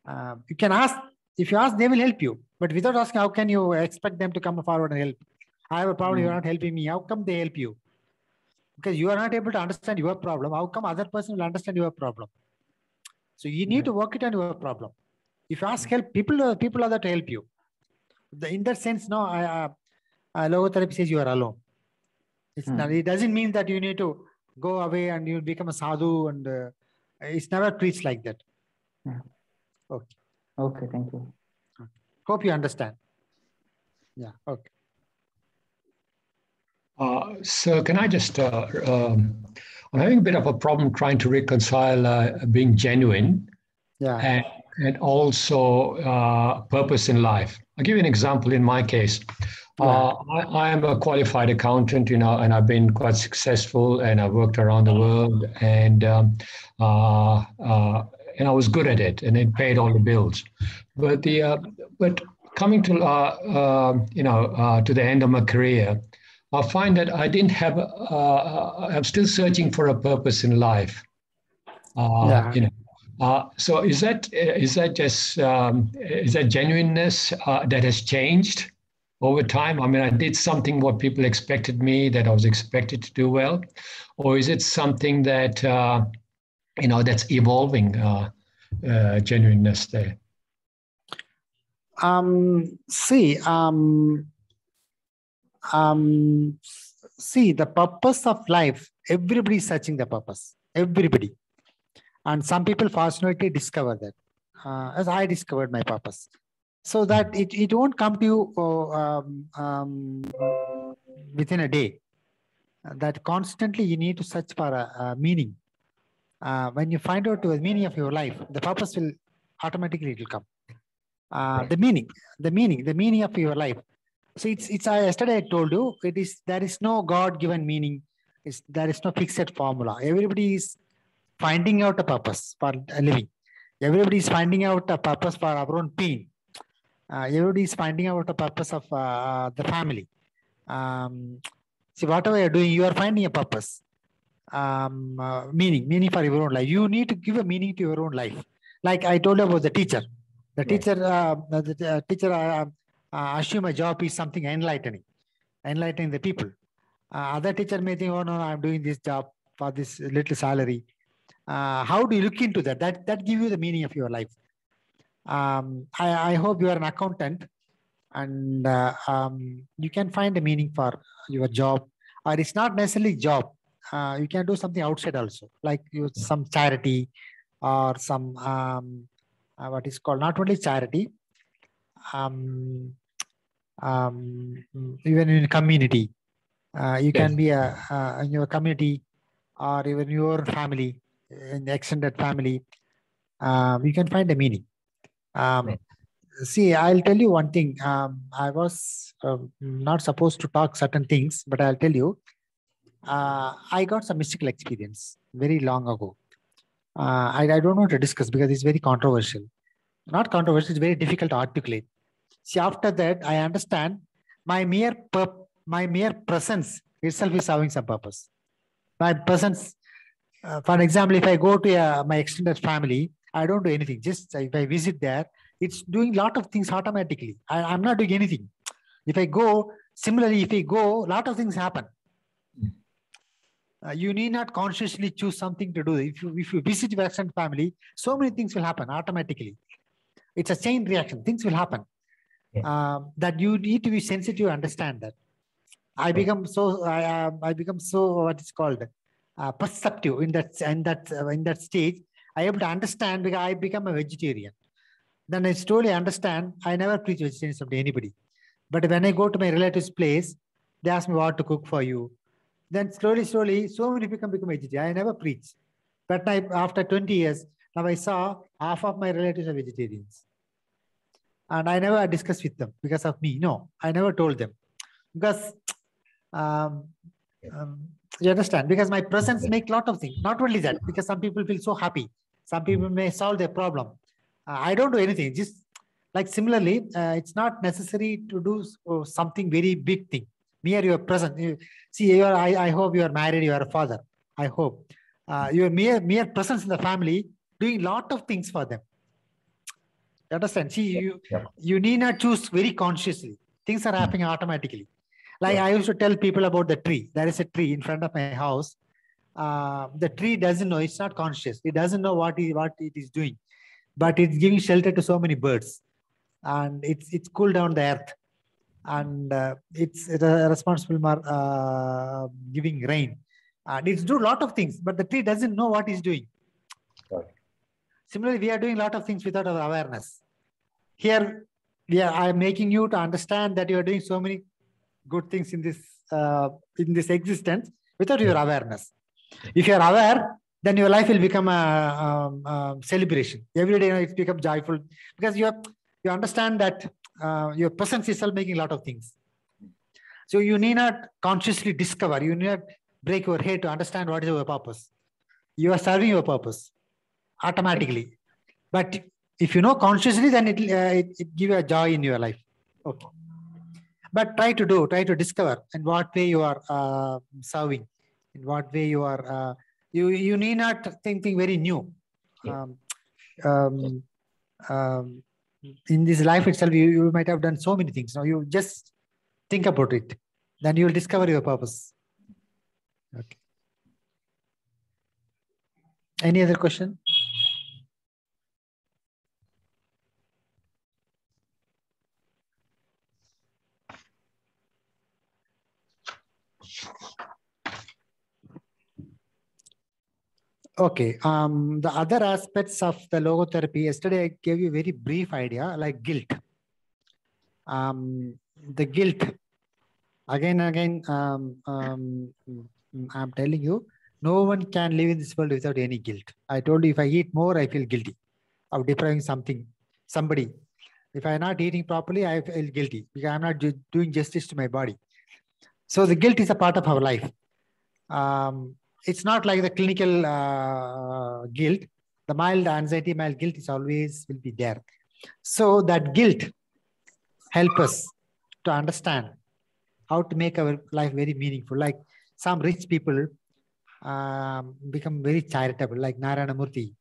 Uh, you can ask if you ask, they will help you. But without asking, how can you expect them to come forward and help? I have a problem, you're Mm. not helping me. How come they help you? Because you are not able to understand your problem. How come other person will understand your problem? So you need to work it on your problem. If you ask help, people are people are there to help you. The, in that sense, no, I, uh, logotherapy says you are alone. It's Hmm. not, it doesn't mean that you need to go away and you become a sadhu and uh, it's never preached like that. Okay, Okay, thank you. Hope you understand. Yeah. Okay. Uh, so can I just, uh, um, I'm having a bit of a problem trying to reconcile uh, being genuine Yeah. and, and also uh, purpose in life. I'll give you an example in my case. Uh, I, I am a qualified accountant, you know, and I've been quite successful and I've worked around the world and, um, uh, uh, and I was good at it and it paid all the bills. But the, uh, but coming to, uh, um you know, uh, to the end of my career, I find that I didn't have, uh, I'm still searching for a purpose in life. Uh, Yeah. You know, uh, so is that is that just um, is that genuineness uh, that has changed over time? I mean, I did something what people expected me that I was expected to do well, or is it something that uh, you know that's evolving uh, uh, genuineness there? Um, see, um, um, see, the purpose of life, everybody is searching the purpose. Everybody. And some people fortunately discover that. Uh, as I discovered my purpose. So that it, it won't come to you uh, um, um, within a day. Uh, That constantly you need to search for a, a meaning. Uh, when you find out the meaning of your life, the purpose will automatically it will come. Uh, the meaning, the meaning, the meaning of your life. So it's it's I yesterday I told you it is there is no God given meaning. It's, there is no fixed formula. Everybody is finding out a purpose for a living. Everybody is finding out a purpose for our own pain. Uh, everybody is finding out the purpose of uh, the family. Um, see, whatever you're doing, you are finding a purpose. Um, uh, meaning, meaning for your own life. You need to give a meaning to your own life. Like I told you about the teacher. The teacher, uh, the, uh, teacher, uh, uh, assume a job is something enlightening, enlightening the people. Uh, other teacher may think, oh no, I'm doing this job for this little salary. Uh, how do you look into that? That that give you the meaning of your life. Um, I, I hope you are an accountant, and uh, um, you can find a meaning for your job, or it's not necessarily job. Uh, you can do something outside also, like you some charity, or some um, uh, what is called not only charity, um, um, even in community. Uh, you can be a, uh, in your community or even your family, in the extended family. Um, you can find a meaning. Um, see, I'll tell you one thing. Um, I was um, not supposed to talk certain things, but I'll tell you. Uh, I got some mystical experience very long ago. Uh, I, I don't want to discuss because it's very controversial. Not controversial, it's very difficult to articulate. See, after that, I understand my mere my mere presence itself is having some purpose. My presence, uh, for example, if I go to uh, my extended family, I don't do anything. Just if I visit there, it's doing a lot of things automatically. I, I'm not doing anything. If I go, similarly, if I go, a lot of things happen. Uh, you need not consciously choose something to do. If you if you visit your extended family, so many things will happen automatically. It's a chain reaction. Things will happen. Um, that you need to be sensitive to understand that. I become so I um, I become so what is called uh, perceptive in that in that uh, in that stage. I able to understand because I become a vegetarian. Then I slowly understand. I never preach vegetarianism to anybody, but when I go to my relative's place, they ask me what to cook for you. Then slowly, slowly, so many people become vegetarian. I never preach, but I, after 20 years, now I saw half of my relatives are vegetarians, and I never discussed with them because of me. No, I never told them because um, um, you understand because my presence make lot of things not only that because some people feel so happy some people may solve their problem. Uh, i don't do anything. Just like similarly uh, it's not necessary to do something very big thing. Mere your presence you, see you are, I, I hope you are married you are a father. I hope. Uh, your mere mere presence in the family doing lot of things for them. You understand? See you Yep. you need not choose very consciously. Things are happening automatically. Like I used to tell people about the tree. There is a tree in front of my house. Uh, the tree doesn't know; it's not conscious. It doesn't know what it, what it is doing, but it's giving shelter to so many birds, and it's it's cooled down the earth, and uh, it's re- responsible for uh, giving rain, and it's do a lot of things. But the tree doesn't know what it's doing. Right. Similarly, we are doing a lot of things without our awareness. Here, we are, I am making you to understand that you are doing so many good things in this uh, in this existence without your awareness. If you are aware, then your life will become a, um, um, celebration. Every day, you know, it's become joyful because you have, you understand that uh, your presence is making a lot of things. So you need not consciously discover. You need not break your head to understand what is your purpose. You are serving your purpose automatically. But if you know consciously, then it uh, it, it give you a joy in your life. Okay but try to do try to discover in what way you are uh, serving in what way you are uh, you you need not think, think very new. Um, um, um, in this life itself you, you might have done so many things. Now you just think about it. Then you will discover your purpose. Okay. Any other question Okay. Um, the other aspects of the logotherapy, yesterday I gave you a very brief idea, like guilt. Um, the guilt, again again, um, um, I'm telling you, no one can live in this world without any guilt. I told you, if I eat more, I feel guilty of depriving something, somebody. If I'm not eating properly, I feel guilty because I'm not doing justice to my body. So the guilt is a part of our life. Um, it's not like the clinical uh, guilt. The mild anxiety mild guilt is always will be there. So that guilt help us to understand how to make our life very meaningful. Like some rich people um, become very charitable like narayana murthy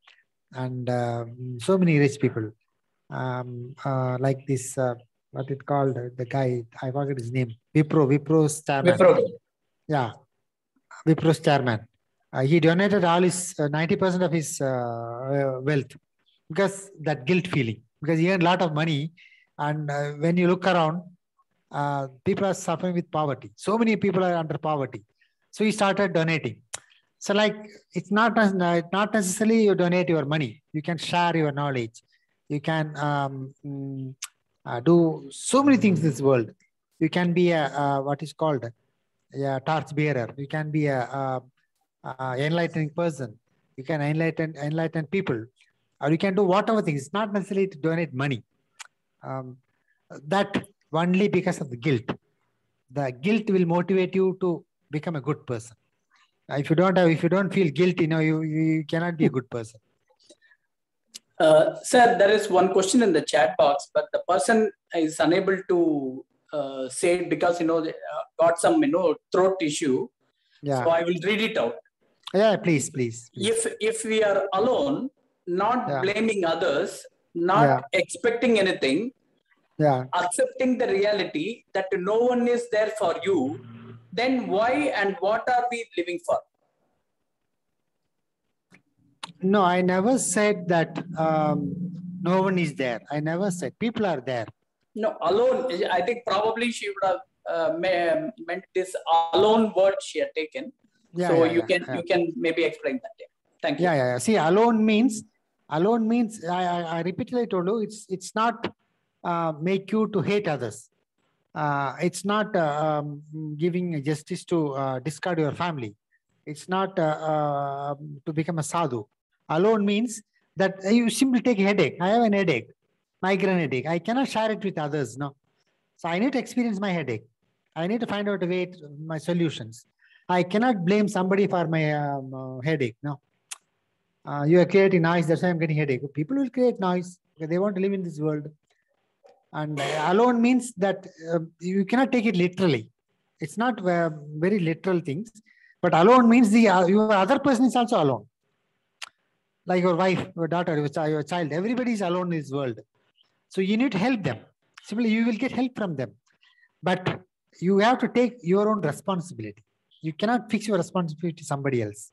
and um, so many rich people. Um, uh, like this uh, what it called the guy i forget his name. Wipro Wipro's chairman Wipro. yeah Wipro's chairman. Uh, he donated all his uh, 90% of his uh, uh, wealth because that guilt feeling, because he earned a lot of money. And uh, when you look around, uh, people are suffering with poverty. So many people are under poverty. So he started donating. So, like, it's not, not necessarily you donate your money, you can share your knowledge. You can um, mm, uh, do so many things in this world. You can be a, uh, what is called a torch bearer. You can be a, a, a enlightening person. You can enlighten enlighten people, or you can do whatever things. It's not necessarily to donate money. Um, that only because of the guilt. The guilt will motivate you to become a good person. If you don't have, if you don't feel guilty, you know, you, you cannot be a good person. Uh, sir, there is one question in the chat box, but the person is unable to uh, say it because you know they, uh, got some you know throat issue. Yeah. So I will read it out. Yeah, please, please. please. If if we are alone, not Yeah. blaming others, not Yeah. expecting anything, Yeah. accepting the reality that no one is there for you, then why and what are we living for? No, I never said that um, no one is there. I never said people are there. No, alone. I think probably she would have uh, me- meant this alone word she had taken. Yeah, so yeah, you yeah, can you can maybe explain that. Yeah. Thank you. Yeah, yeah, yeah. See, alone means alone means I, I, I repeatedly told you it's it's not uh, make you to hate others. Uh, it's not uh, um, giving justice to uh, discard your family. It's not uh, uh, to become a sadhu. Alone means that you simply take a headache. I have an headache, migraine headache. I cannot share it with others. No, so I need to experience my headache. I need to find out a way to, my solutions. I cannot blame somebody for my um, uh, headache. No, uh, you are creating noise. That's why I'm getting headache. People will create noise they want to live in this world. And uh, alone means that uh, you cannot take it literally. It's not uh, very literal things, but alone means the uh, your other person is also alone. Like your wife, your daughter, your child. Everybody is alone in this world. So you need to help them. Simply, you will get help from them, but you have to take your own responsibility. You cannot fix your responsibility to somebody else.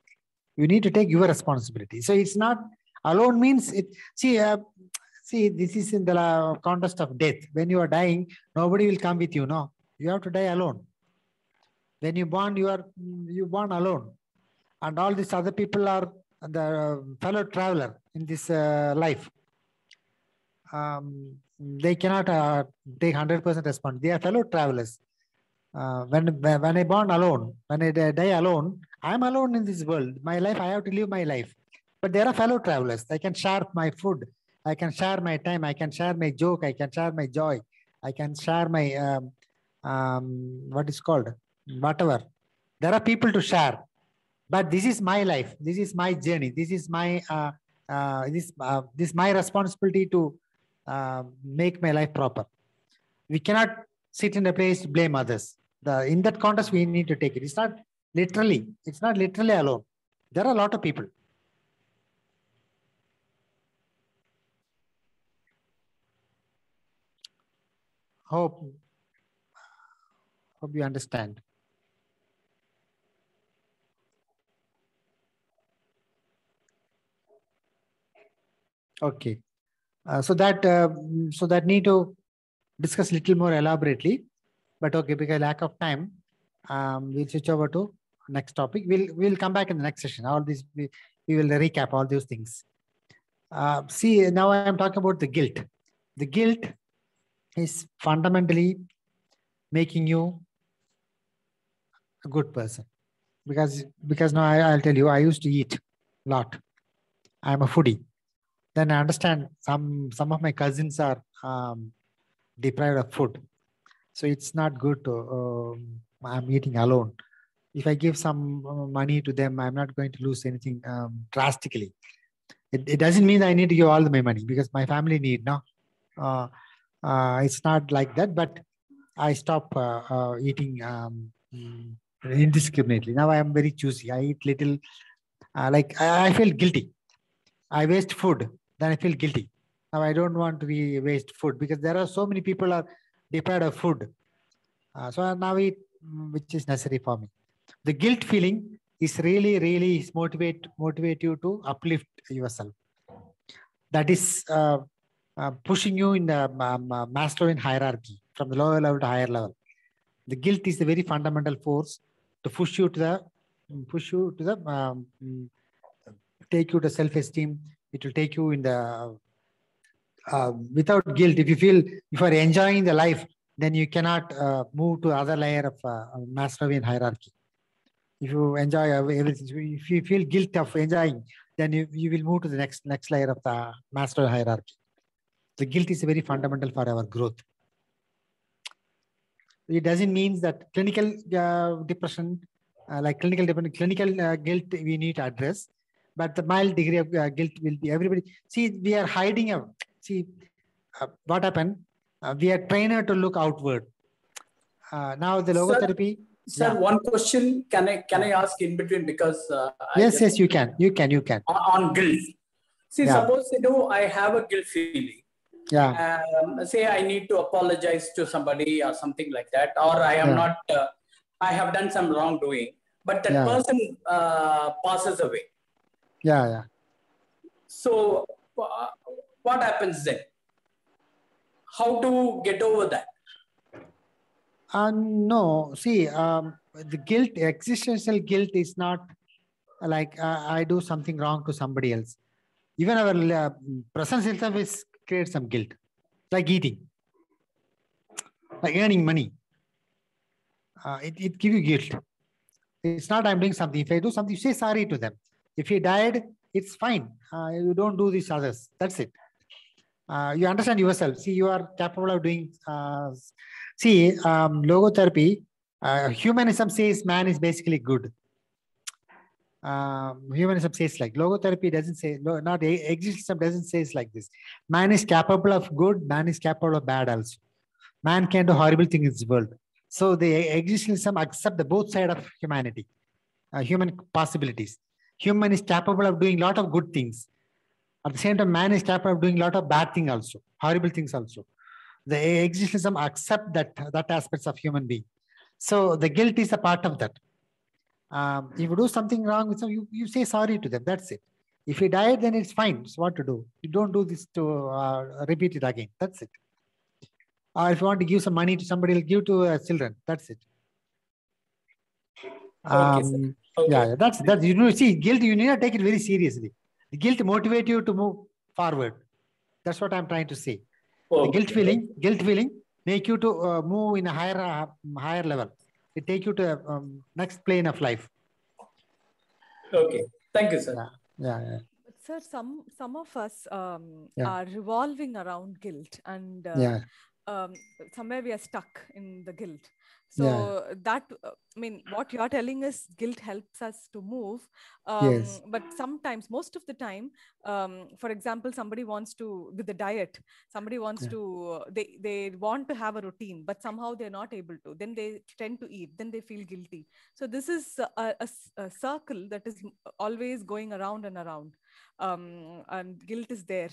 You need to take your responsibility. So it's not alone means it see uh, see this is in the uh, context of death. When you are dying nobody will come with you no? You have to die alone. When you born you are you born alone. And all these other people are the uh, fellow traveler in this uh, life um, they cannot uh, take 100% response they are fellow travelers uh, when when I born alone, when I die alone, I'm alone in this world. My life, I have to live my life. But there are fellow travelers. I can share my food. I can share my time. I can share my joke. I can share my joy. I can share my um, um, what is called whatever. There are people to share. But this is my life. This is my journey. This is my uh, uh, this uh, this is my responsibility to uh, make my life proper. We cannot sit in a place to blame others. The, in that context, we need to take it. It's not literally, it's not literally alone. There are a lot of people. Hope, hope you understand. Okay. Uh, so that uh, so that need to discuss little more elaborately but okay because lack of time um, we'll switch over to next topic. We'll we'll come back in the next session. All these we, we will recap all those things. Uh, see now i am talking about the guilt. The guilt is fundamentally making you a good person. Because because now I, i'll tell you i used to eat a lot. I'm a foodie then i understand some some of my cousins are um, deprived of food. So it's not good to, um, I'm eating alone. If I give some uh, money to them, I'm not going to lose anything um, drastically. It, it doesn't mean I need to give all my money because my family need no. Uh, uh, it's not like that, but I stop uh, uh, eating um, mm, indiscriminately. Now I am very choosy. I eat little, like I, I feel guilty. I waste food, then I feel guilty. Now I don't want to be waste food because there are so many people are deprived of food. Uh, so now eat mm, which is necessary for me. The guilt feeling is really, really is motivate motivate you to uplift yourself. That is uh, uh, pushing you in the um, uh, Maslowian hierarchy from the lower level to higher level. The guilt is the very fundamental force to push you to the push you to the um, mm, take you to self-esteem. It will take you in the uh, without guilt, if you feel if you are enjoying the life, then you cannot uh, move to other layer of uh, Maslowian hierarchy. If you enjoy everything, if you feel guilt of enjoying, then you, you will move to the next next layer of the Maslow hierarchy. The guilt is very fundamental for our growth. It doesn't mean that clinical uh, depression, uh, like clinical depression, clinical uh, guilt, we need to address, but the mild degree of uh, guilt will be everybody. See, we are hiding a see uh, what happened uh, we are trained to look outward uh, now the logotherapy Sir, Yeah. one question can I can I ask in between because uh, yes just- yes you can you can you can on, on guilt. See, Yeah. suppose you know I have a guilt feeling. yeah Um, say I need to apologize to somebody or something like that, or I am Yeah. not. Uh, I have done some wrongdoing, but that person uh, passes away. Yeah yeah So uh, what happens then? How to get over that? Uh, no, see, um, the guilt, existential guilt is not like uh, I do something wrong to somebody else. Even our uh, presence itself is create some guilt, like eating, like earning money. Uh, it, it gives you guilt. It's not I'm doing something. If I do something, say sorry to them. If he died, it's fine. Uh, you don't do this others. That's it. Uh, you understand yourself. See, you are capable of doing. Uh, see, um, logotherapy. Uh, humanism says man is basically good. Um, humanism says like logotherapy doesn't say no, not existentialism doesn't say it's like this. Man is capable of good. Man is capable of bad also. Man can do horrible things in this world. So the existentialism accept the both side of humanity, uh, human possibilities. Human is capable of doing a lot of good things. At the same time, man is capable of doing a lot of bad things also, horrible things also. The existentialism accept that that aspects of human being. So the guilt is a part of that. Um, if you do something wrong you, you say sorry to them. That's it. If you died, then it's fine. So what to do? You don't do this to uh, repeat it again. That's it or if you want to give some money to somebody, give to uh, children. That's it. Um, okay, Yeah, that's that. You know, see, guilt. You need to take it very seriously. The guilt motivate you to move forward. That's what I'm trying to say. Okay. The guilt feeling, guilt feeling, make you to uh, move in a higher, uh, higher level. It take you to um, next plane of life. Okay, thank you, sir. Yeah, yeah. yeah. Sir, some some of us um, yeah. are revolving around guilt, and uh, yeah um, somewhere we are stuck in the guilt so yeah. that uh, i mean what you're telling us guilt helps us to move um, yes. but sometimes most of the time um, for example somebody wants to with the diet somebody wants yeah. to they they want to have a routine but somehow they're not able to then they tend to eat then they feel guilty so this is a, a, a circle that is always going around and around um, and guilt is there.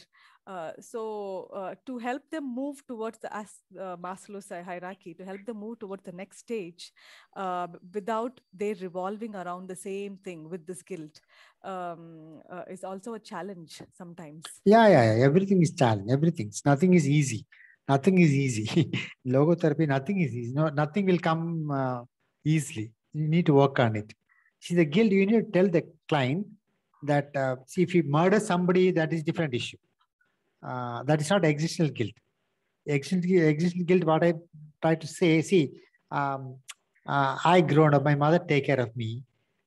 Uh, so uh, to help them move towards the uh, Maslow's hierarchy, to help them move towards the next stage uh, without they revolving around the same thing with this guilt um, uh, is also a challenge sometimes. Yeah, yeah, yeah. Everything is challenge. Everything. Nothing is easy. Nothing is easy. Logotherapy, nothing is easy. No, nothing will come uh, easily. You need to work on it. See, the guilt, you need to tell the client that uh, see if you murder somebody that is different issue. Uh, that is not existential guilt. Existential, guilt what i try to say see um, uh, i grown up my mother take care of me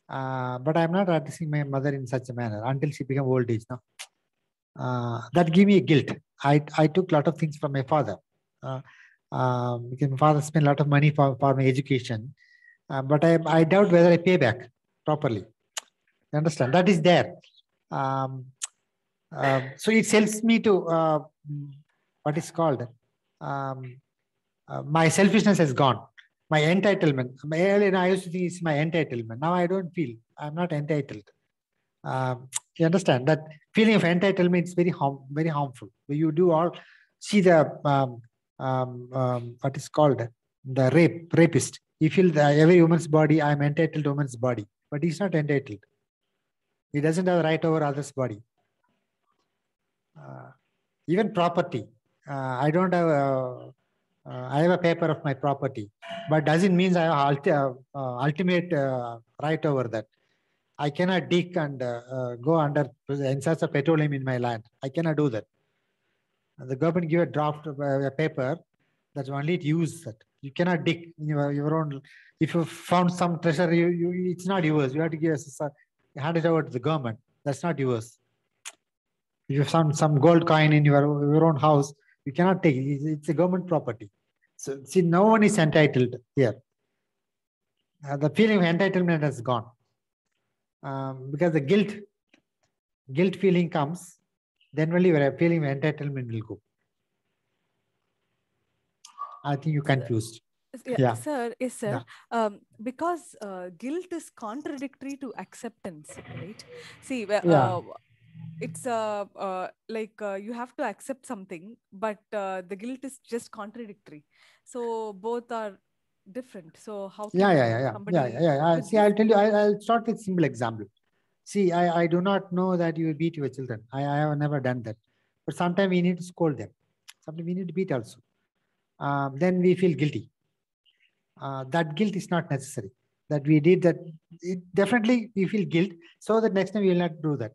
uh, but i'm not addressing my mother in such a manner until she became old age now. Uh, that give me a guilt. I i took a lot of things from my father. Uh, um, because my father spent a lot of money for, for my education. But I, I doubt whether i pay back properly you understand? That is there. Um, uh, so it helps me to uh, what is called um, uh, my selfishness has gone. My entitlement. My, I used to think it's my entitlement. Now I don't feel I'm not entitled. Um, you understand that feeling of entitlement is very harm, very harmful. You do all see the um, um, um, what is called the rape rapist. He feel that every woman's body. I'm entitled to woman's body, but he's not entitled. He doesn't have right over others' body. Uh, even property. Uh, I don't have a, uh, I have a paper of my property, but doesn't mean I have ulti uh, ultimate uh, right over that. I cannot dig and uh, go under inserts of petroleum in my land. I cannot do that. The government give a draft of a paper that's only to use that. You cannot dig your, your own. If you found some treasure, you, you it's not yours. You have to give hand it over to the government. That's not yours. If you found some gold coin in your, your own house, you cannot take it. It's a government property. So see, no one is entitled here. Uh, the feeling of entitlement has gone. Um, because the guilt, guilt feeling comes, then only your feeling of entitlement will go. I think you confused yeah, yeah. sir yes sir. Yeah. um, because uh, guilt is contradictory to acceptance right? See uh, yeah. it's uh, uh, like uh, you have to accept something but uh, the guilt is just contradictory. So both are different. So how yeah yeah yeah yeah. yeah yeah yeah. see i'll tell you I, i'll start with simple example. See i i do not know that you beat your children. I i have never done that. But sometimes we need to scold them. Sometimes we need to beat also. Um, then we feel guilty uh, that guilt is not necessary. That we did that, it definitely we feel guilt, so that next time we will not do that.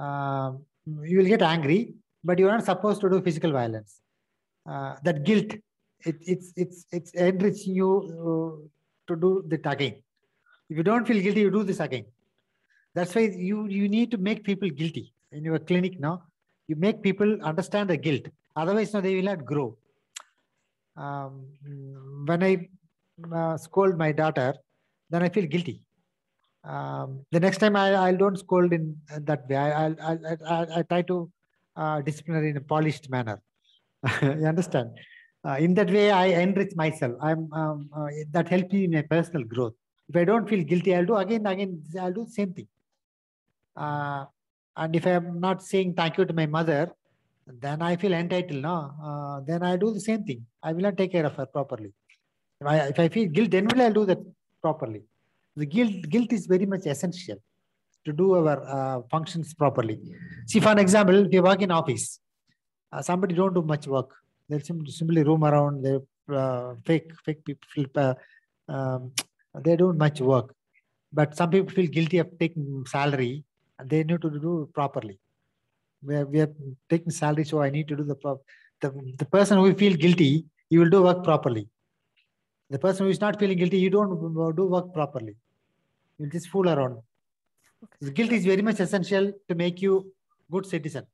Um, you will get angry, but you are not supposed to do physical violence. Uh, that guilt, it, it's it's it's enriching you uh, to do that again. If you don't feel guilty, you do this again. That's why you you need to make people guilty in your clinic now. You make people understand the guilt. Otherwise, no, they will not grow. Um, when I uh, scold my daughter, then I feel guilty. Um, the next time I, I don't scold in that way. I, I, I, I, try to uh, discipline in a polished manner. you understand? Uh, in that way, I enrich myself. I'm um, uh, that helps me in my personal growth. If I don't feel guilty, I'll do again, again. I'll do the same thing. Uh, and if I am not saying thank you to my mother, then I feel entitled. No, uh, then I do the same thing. I will not take care of her properly. If I, if I feel guilt, then will I do that properly? The guilt guilt is very much essential to do our uh, functions properly. See, for an example, if you work in office, uh, somebody don't do much work. They'll simply, simply roam around. They uh, fake fake people. Uh, um, they don't much work, but some people feel guilty of taking salary, and they need to do properly. We are, we are taking salary, so I need to do the prop. The, the person who feel guilty, you will do work properly. The person who is not feeling guilty, you don't do work properly. You just fool around. The guilt is very much essential to make you good citizen.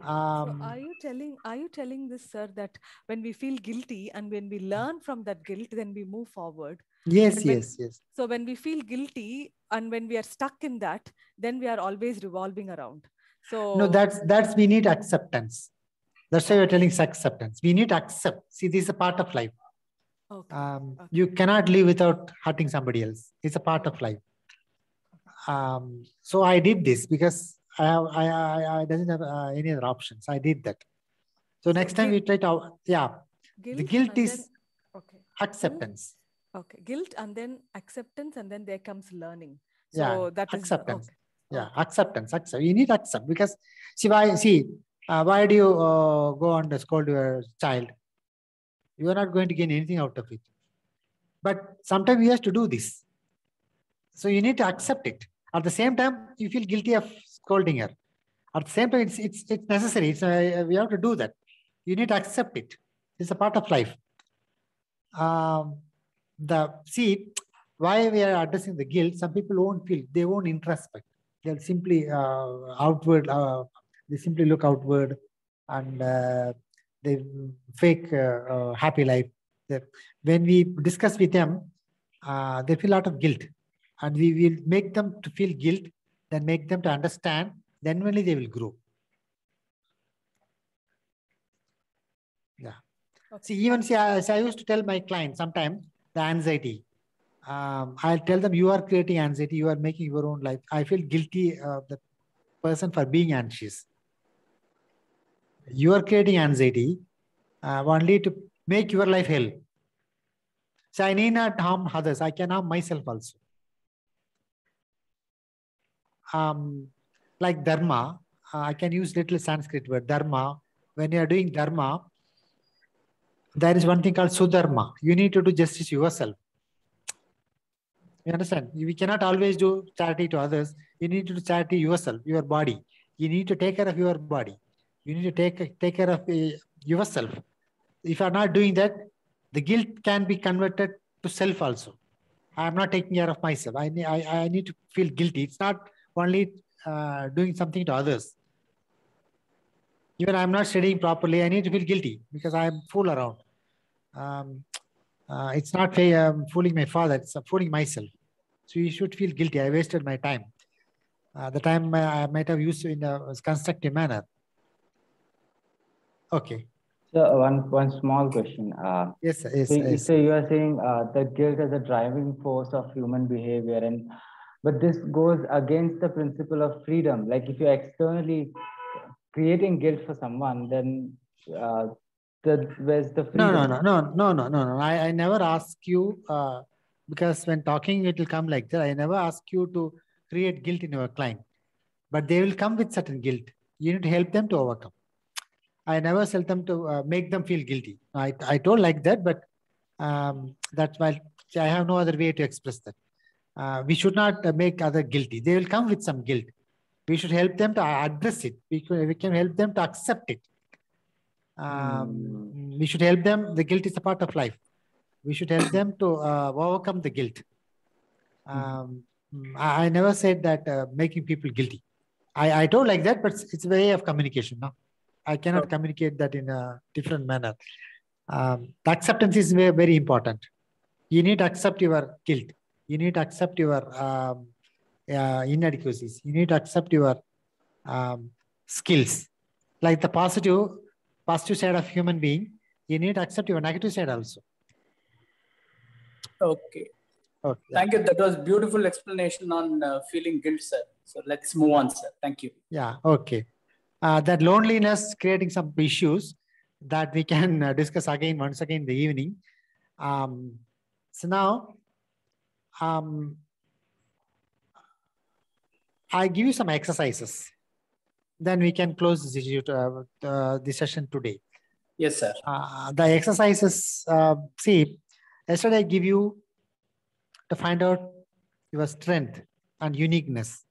Um, so are you telling are you telling this sir that when we feel guilty and when we learn from that guilt then we move forward yes when- yes yes. so when we feel guilty and when we are stuck in that then we are always revolving around. So no that's that's we need acceptance. That's why you're telling us acceptance. We need to accept. See this is a part of life. Okay. um, Okay. you cannot live without hurting somebody else. It's a part of life. Um, so i did this because i have i i, I doesn't have uh, any other options. I did that. So next time we try to yeah. The guilt is then- okay. Acceptance okay guilt and then acceptance and then there comes learning. So Yeah, that is acceptance. okay. yeah acceptance accept you need accept because see why see uh, why do you uh, go and scold your child? You are not going to gain anything out of it. But sometimes you have to do this. So you need to accept it. At the same time you feel guilty of scolding her. At the same time it's it's, it's necessary. It's uh, we have to do that. You need to accept it. It's a part of life. Um, the see why we are addressing the guilt some people won't feel they won't introspect. They'll simply uh, outward uh, they simply look outward and uh, they fake uh, uh, happy life. When we discuss with them uh, they feel a lot of guilt. And we will make them to feel guilt then make them to understand then only they will grow. Okay. See, even see, I, see, I used to tell my clients sometimes the anxiety. Um, I'll tell them you are creating anxiety, you are making your own life. I feel guilty of the person for being anxious. You are creating anxiety uh, only to make your life hell. So I need not harm others. I can harm myself also. Um, like dharma, uh, I can use little Sanskrit word dharma. When you are doing dharma, there is one thing called swadharma. You need to do justice yourself. You understand? We cannot always do charity to others. You need to do charity yourself, your body. You need to take care of your body. You need to take, take care of uh, yourself. If you are not doing that, the guilt can be converted to self also. I am not taking care of myself. I need, I, I need to feel guilty. It's not only uh, doing something to others. Even I'm not studying properly, I need to feel guilty because I'm fool around. Um, uh, it's not fair, I'm fooling my father, it's fooling myself. So you should feel guilty. I wasted my time. Uh, the time uh, I might have used in a constructive manner. Okay. So uh, one one small question. Uh, Yes, sir. yes, so, yes. so you are saying uh, that guilt is a driving force of human behavior, and but this goes against the principle of freedom. Like if you're externally creating guilt for someone, then uh, the where's the freedom? No, no, no, no, no, no, no, no. I, I never ask you uh, because when talking, it will come like that. I never ask you to create guilt in your client, but they will come with certain guilt. You need to help them to overcome. I never tell them to uh, make them feel guilty. I, I told like that, but Um, that's why I have no other way to express that. Uh, we should not uh, make other guilty. They will come with some guilt. We should help them to address it. We can, we can help them to accept it. Um, We should help them. The guilt is a part of life. We should help them to uh, overcome the guilt. Um, I, I never said that uh, making people guilty. I, I don't like that, but it's, a way of communication. No, I cannot Okay. communicate that in a different manner. Um, the acceptance is very, very important. You need to accept your guilt. You need to accept your um, uh, inadequacies. You need to accept your um, skills. Like the positive, positive side of human being, you need to accept your negative side also. Okay. Okay. Thank you. That was beautiful explanation on uh, feeling guilt, sir. So let's move on, sir. Thank you. Yeah, okay. Uh, that loneliness creating some issues that we can uh, discuss again once again in the evening. Um, so now, um, I give you some exercises. Then we can close to, uh, uh, the session today. Yes, sir. Uh, the exercises, uh, see, yesterday I give you to find out your strength and uniqueness.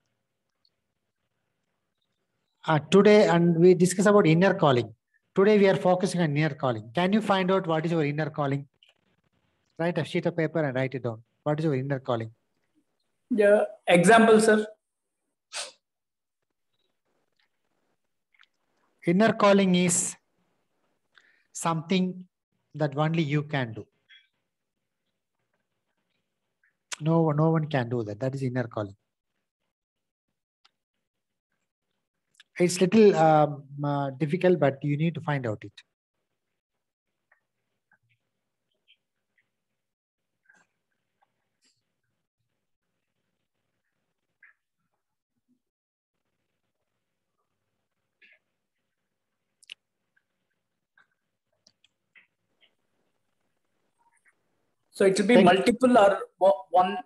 Uh, today, and we discuss about inner calling. Today we are focusing on inner calling. Can you find out what is your inner calling? Write a sheet of paper and write it down. What is your inner calling? Yeah. Example, sir. Inner calling is something that only you can do. No, no one can do that. That is inner calling. It's little um, uh, difficult, but you need to find out it. So it will be Thank- multiple or one.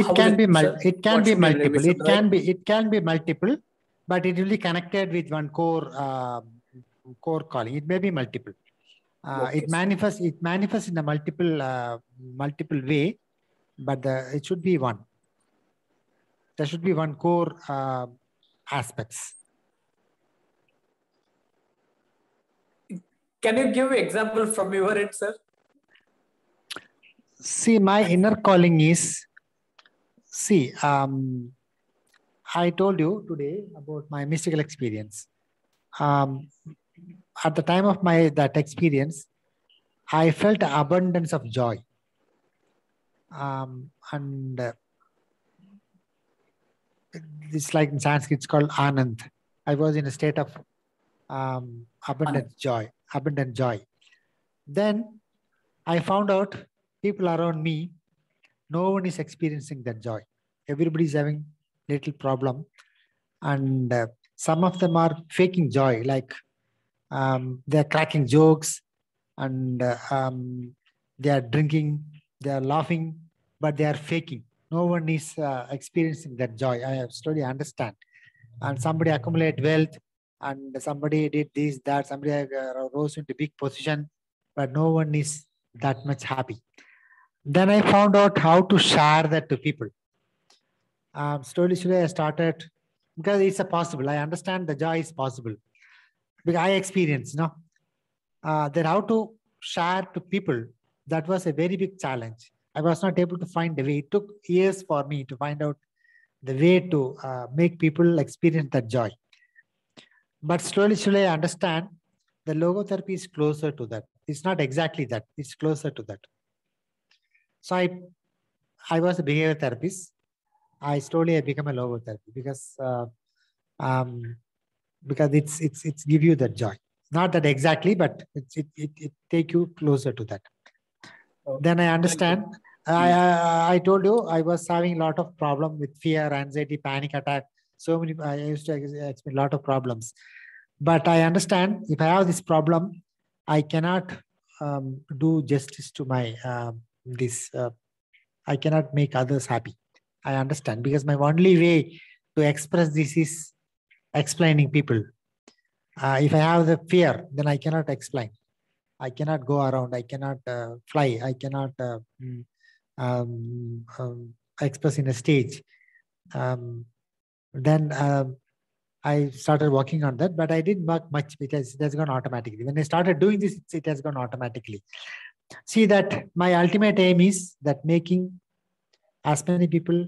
It can be it, mul- it can be should we- we multiple. It can be it can be multiple, but it will be connected with one core uh, core calling. It may be multiple. Uh, Okay, it manifests it manifests in a multiple uh, multiple way, but the, it should be one. There should be one core uh, aspects. Can you give example from your end, sir? See, my inner calling is see. Um, I told you today about my mystical experience. Um, at the time of my that experience, I felt abundance of joy. Um, and uh, it's like in Sanskrit, it's called Anand. I was in a state of um, abundant joy, abundant joy. Then I found out people around me, no one is experiencing that joy. Everybody is having little problem, and uh, some of them are faking joy, like um, they're cracking jokes, and uh, um, they are drinking, they are laughing, but they are faking. No one is uh, experiencing that joy. I slowly understand. And somebody accumulate wealth, and somebody did this, that. Somebody uh, rose into big position, but no one is that much happy. Then I found out how to share that to people. Um, slowly, slowly, I started because it's a possible. I understand the joy is possible because I experienced, no, uh, that how to share to people. That was a very big challenge. I was not able to find the way. It took years for me to find out the way to uh, make people experience that joy. But slowly, slowly, I understand the logotherapy is closer to that. It's not exactly that. It's closer to that. So I, I was a behavior therapist. I slowly I become a logotherapy because, uh, um, because it's it's it's give you that joy. Not that exactly, but it's, it it it take you closer to that. Okay. Then I understand. I, I I told you I was having a lot of problem with fear, anxiety, panic attack. So many I used to experience a lot of problems. But I understand if I have this problem, I cannot um, do justice to my um, this. Uh, I cannot make others happy. I understand because my only way to express this is explaining people. Uh, if I have the fear, then I cannot explain. I cannot go around. I cannot uh, fly. I cannot uh, mm, um, um, express in a stage. Um, then um, I started working on that, but I didn't work much because it has gone automatically. When I started doing this, it has gone automatically. See that my ultimate aim is that making as many people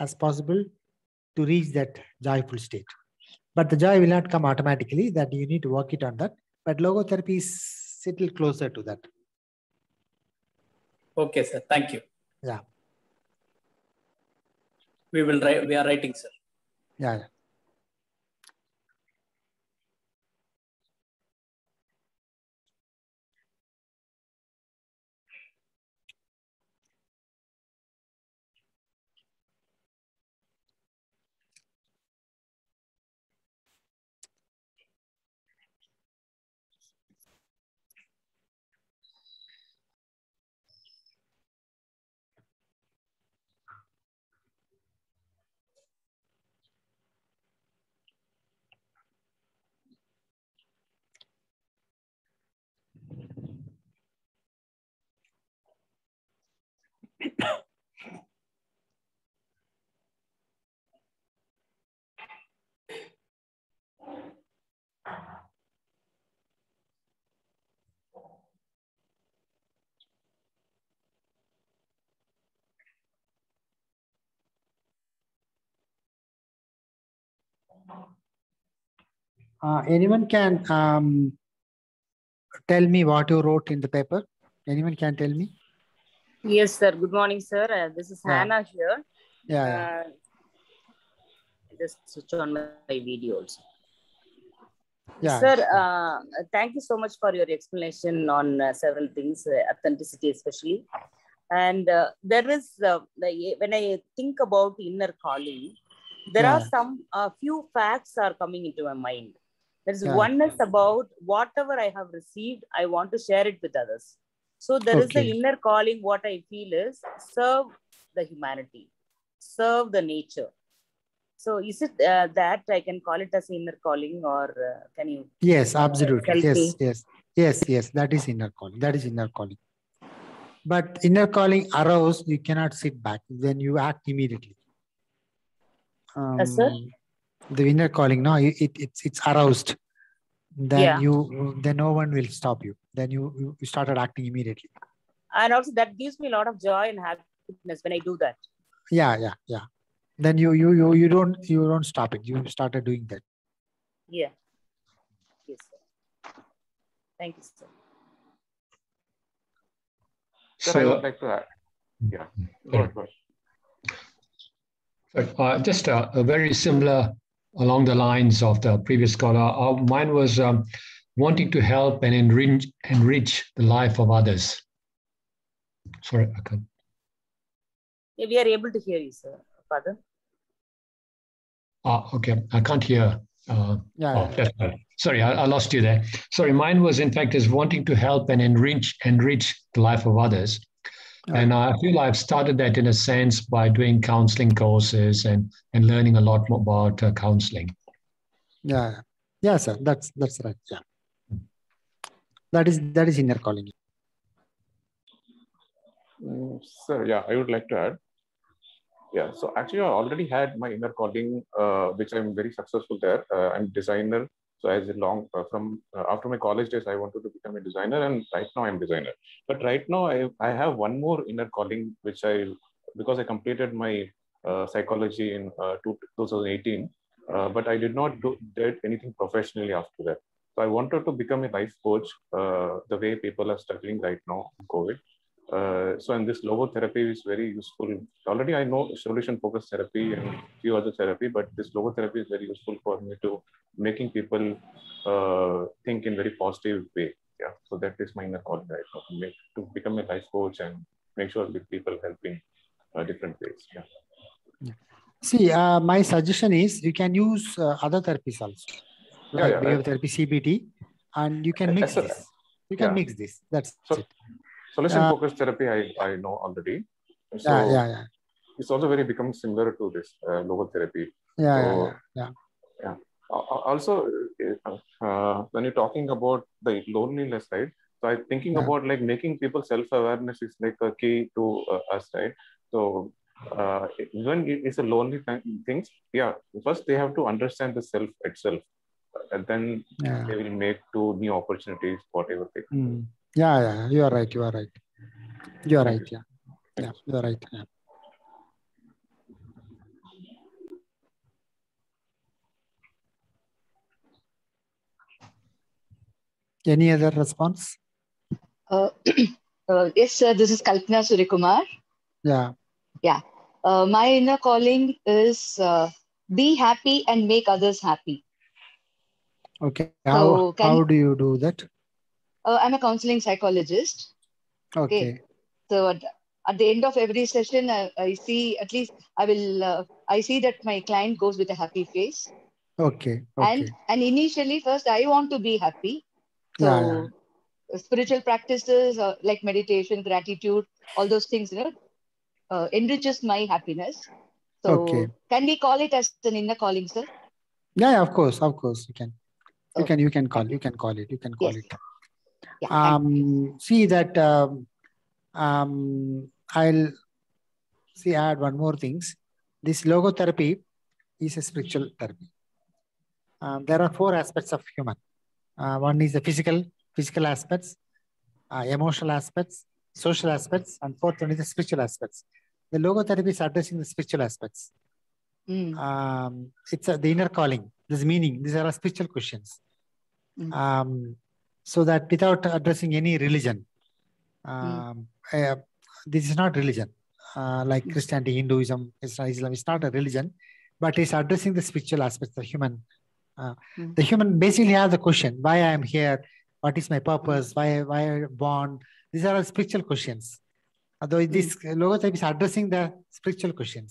as possible to reach that joyful state. But the joy will not come automatically, that you need to work it on that. But logotherapy is a little closer to that. Okay, sir. Thank you. Yeah. We will write, we are writing, sir. Yeah. Uh, anyone can um, tell me what you wrote in the paper? Anyone can tell me? Yes, sir. Good morning, sir. Uh, this is Yeah. Hannah here. Yeah, yeah. Uh, just switch on my video also. yeah. Sir, uh, thank you so much for your explanation on uh, several things, uh, authenticity especially. And uh, there is, uh, the, when I think about inner calling, there are some uh, few facts are coming into my mind. There is Yeah. oneness about whatever I have received, I want to share it with others. So there is the inner calling. What I feel is serve the humanity, serve the nature. So is it uh, that I can call it as inner calling, or uh, can you? Yes, absolutely. Yes, yes, yes, yes. That is inner calling. That is inner calling. But inner calling aroused, you cannot sit back. Then you act immediately. Um, Yes, sir. The inner calling, no, it, it it's it's aroused. Then Yeah. you then no one will stop you. Then you you you started acting immediately. And also that gives me a lot of joy and happiness when I do that. Yeah, yeah, yeah. Then you you you you don't you don't stop it. You started doing that. Yeah. Yes, sir. Thank you, sir. Sir, I So- would like to add. Yeah. Go ahead, go ahead. Uh, just uh, a very similar along the lines of the previous scholar. Uh, mine was um, wanting to help and enrich, enrich the life of others. Sorry, I can't. Yeah, we are able to hear you, sir. Father. Ah, okay, I can't hear. Uh, Yeah, oh, yeah, that's. Sorry, I, I lost you there. Sorry, mine was in fact is wanting to help and enrich enrich the life of others. And I feel I've started that in a sense by doing counseling courses and, and learning a lot more about uh, counseling. yeah, yeah. Yeah, sir. That's that's right. Yeah. That is that is inner calling. Mm, Sir, yeah, I would like to add. Yeah, so actually, I already had my inner calling, uh, which I'm very successful there. Uh, I'm designer. So as a long uh, from uh, after my college days, I wanted to become a designer, and right now I'm designer. But right now, I I have one more inner calling, which I because I completed my uh, psychology in uh, two, 2018, uh, but I did not do did anything professionally after that. So I wanted to become a life coach, uh, the way people are struggling right now, COVID. Uh, so, and this logotherapy is very useful. Already, I know solution focused therapy and few other therapy, but this logotherapy is very useful for me to making people uh, think in very positive way. Yeah, so that is my inner calling right now to, make, to become a life coach and make sure that people help in uh, different ways. Yeah. See, uh, my suggestion is you can use uh, other therapies also, Yeah, like yeah, behavior right. therapy, CBT, and you can mix this. You can Yeah. mix this. That's So, it. Solution Uh, focused therapy, I, I know already. So Yeah, yeah, yeah, it's also very become similar to this uh, logotherapy. yeah, So- yeah, yeah. Al- Also, uh, uh, when you're talking about the loneliness, right? So I'm thinking Yeah. about like making people self-awareness is like a key to uh, us, right? So uh, when it's a lonely th- things, yeah. First they have to understand the self itself, and then Yeah. they will make to new opportunities, whatever they. Mm. Yeah, yeah, you are right. You are right. You are right. Yeah, yeah, you are right. Yeah. Any other response? Uh, uh, yes, sir. This is Kalpana Surikumar. Yeah. Uh, my inner calling is uh, be happy and make others happy. Okay. So How can- how do you do that? Uh, I'm a counseling psychologist. Okay. So at, at the end of every session, I, I see at least I will uh, I see that my client goes with a happy face. Okay. Okay. And and initially, first I want to be happy. So Yeah, yeah. spiritual practices uh, like meditation, gratitude, all those things, you know, uh, enriches my happiness. So Okay. can we call it as an inner calling, sir? Yeah, yeah, of course, of course, you can. You Okay. can, you can call, you can call it, you can call Yes. it. Yeah. Um, see that um, um, I'll see add one more things. This logotherapy is a spiritual therapy. Um, there are four aspects of human. Uh, one is the physical, physical aspects, uh, emotional aspects, social aspects, and fourth one is the spiritual aspects. The logotherapy is addressing the spiritual aspects. Mm, Um, it's a, the inner calling. This meaning. These are spiritual questions. Mm. Um, so that without addressing any religion, um, uh, this is not religion. Uh, like Mm. Christianity, Hinduism, Islam, Islam, it's not a religion, but it's addressing the spiritual aspects of human. Uh, Mm. The human basically has the question: Why I am here? What is my purpose? Why why I born? These are all spiritual questions. Although this logotherapy is addressing the spiritual questions.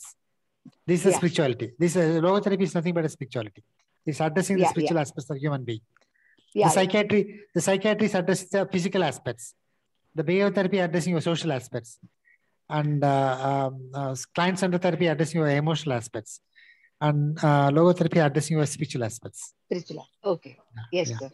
This is Yeah. spirituality. This uh, logotherapy is nothing but a spirituality. It's addressing the Yeah, spiritual aspects of human being. Yeah, The psychiatry, the psychiatry addresses the physical aspects. The behavior therapy addressing your social aspects, and uh, um, uh, client center therapy addressing your emotional aspects, and uh, logotherapy addressing your spiritual aspects. spiritual. Okay. Yes, yeah. sir.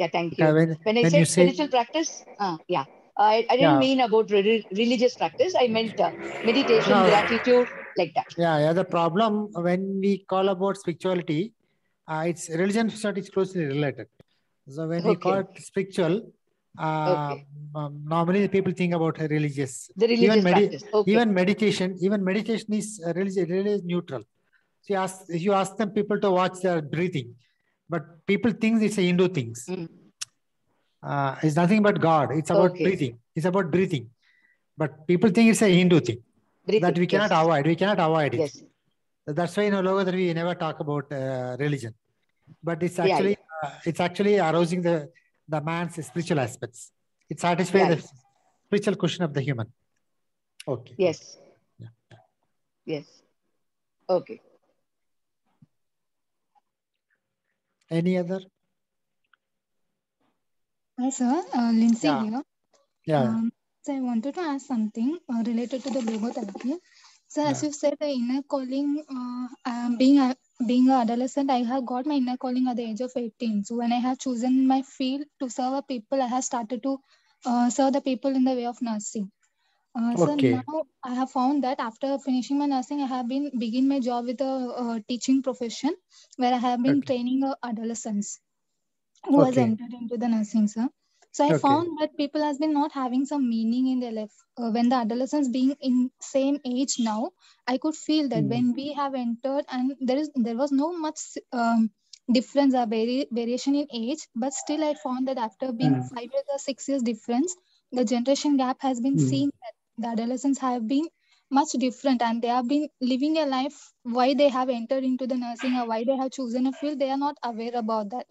Yeah, thank you. When, When I when said you say spiritual practice, uh, yeah, I, I didn't Yeah. mean about re- religious practice. I meant uh, meditation, No. gratitude, like that. yeah, yeah, the problem when we call about spirituality, uh, it's religion and spirituality is closely related. So when we call it spiritual, uh, Okay. um, normally people think about religious. The religious medi- Okay. Even meditation, even meditation is uh, religious, religious neutral. So you ask, if you ask them people to watch their breathing, but people think it's a Hindu things. Mm. Uh, it's nothing but God. It's about Okay. breathing. It's about breathing. But people think it's a Hindu thing Breathing, that we cannot yes. avoid. We cannot avoid it. Yes. That's why in logotherapy we never talk about uh, religion, but it's Yeah, actually uh, it's actually arousing the the man's spiritual aspects. It satisfies Yeah. the spiritual question of the human. Okay. Yes. Yeah. Yes. Okay. Any other? Hi, sir. Uh, Lindsay Yeah. here. Yeah. Um, so I wanted to ask something uh, related to the logotherapy. So as you said, the inner calling, uh, um, being a being an adolescent, I have got my inner calling at the age of 18. So when I have chosen my field to serve a people, I have started to uh, serve the people in the way of nursing. Uh, so now I have found that after finishing my nursing, I have been begin my job with a uh, teaching profession where I have been Okay. training uh, adolescents who has entered into the nursing, sir. So I Okay. found that people has been not having some meaning in their life. Uh, when the adolescents being in same age now, I could feel that Mm. when we have entered and there is there was no much um, difference or vari- variation in age, but still I found that after being Mm. five years or six years difference, the generation gap has been Mm. seen that the adolescents have been much different and they have been living a life why they have entered into the nursing or why they have chosen a field they are not aware about that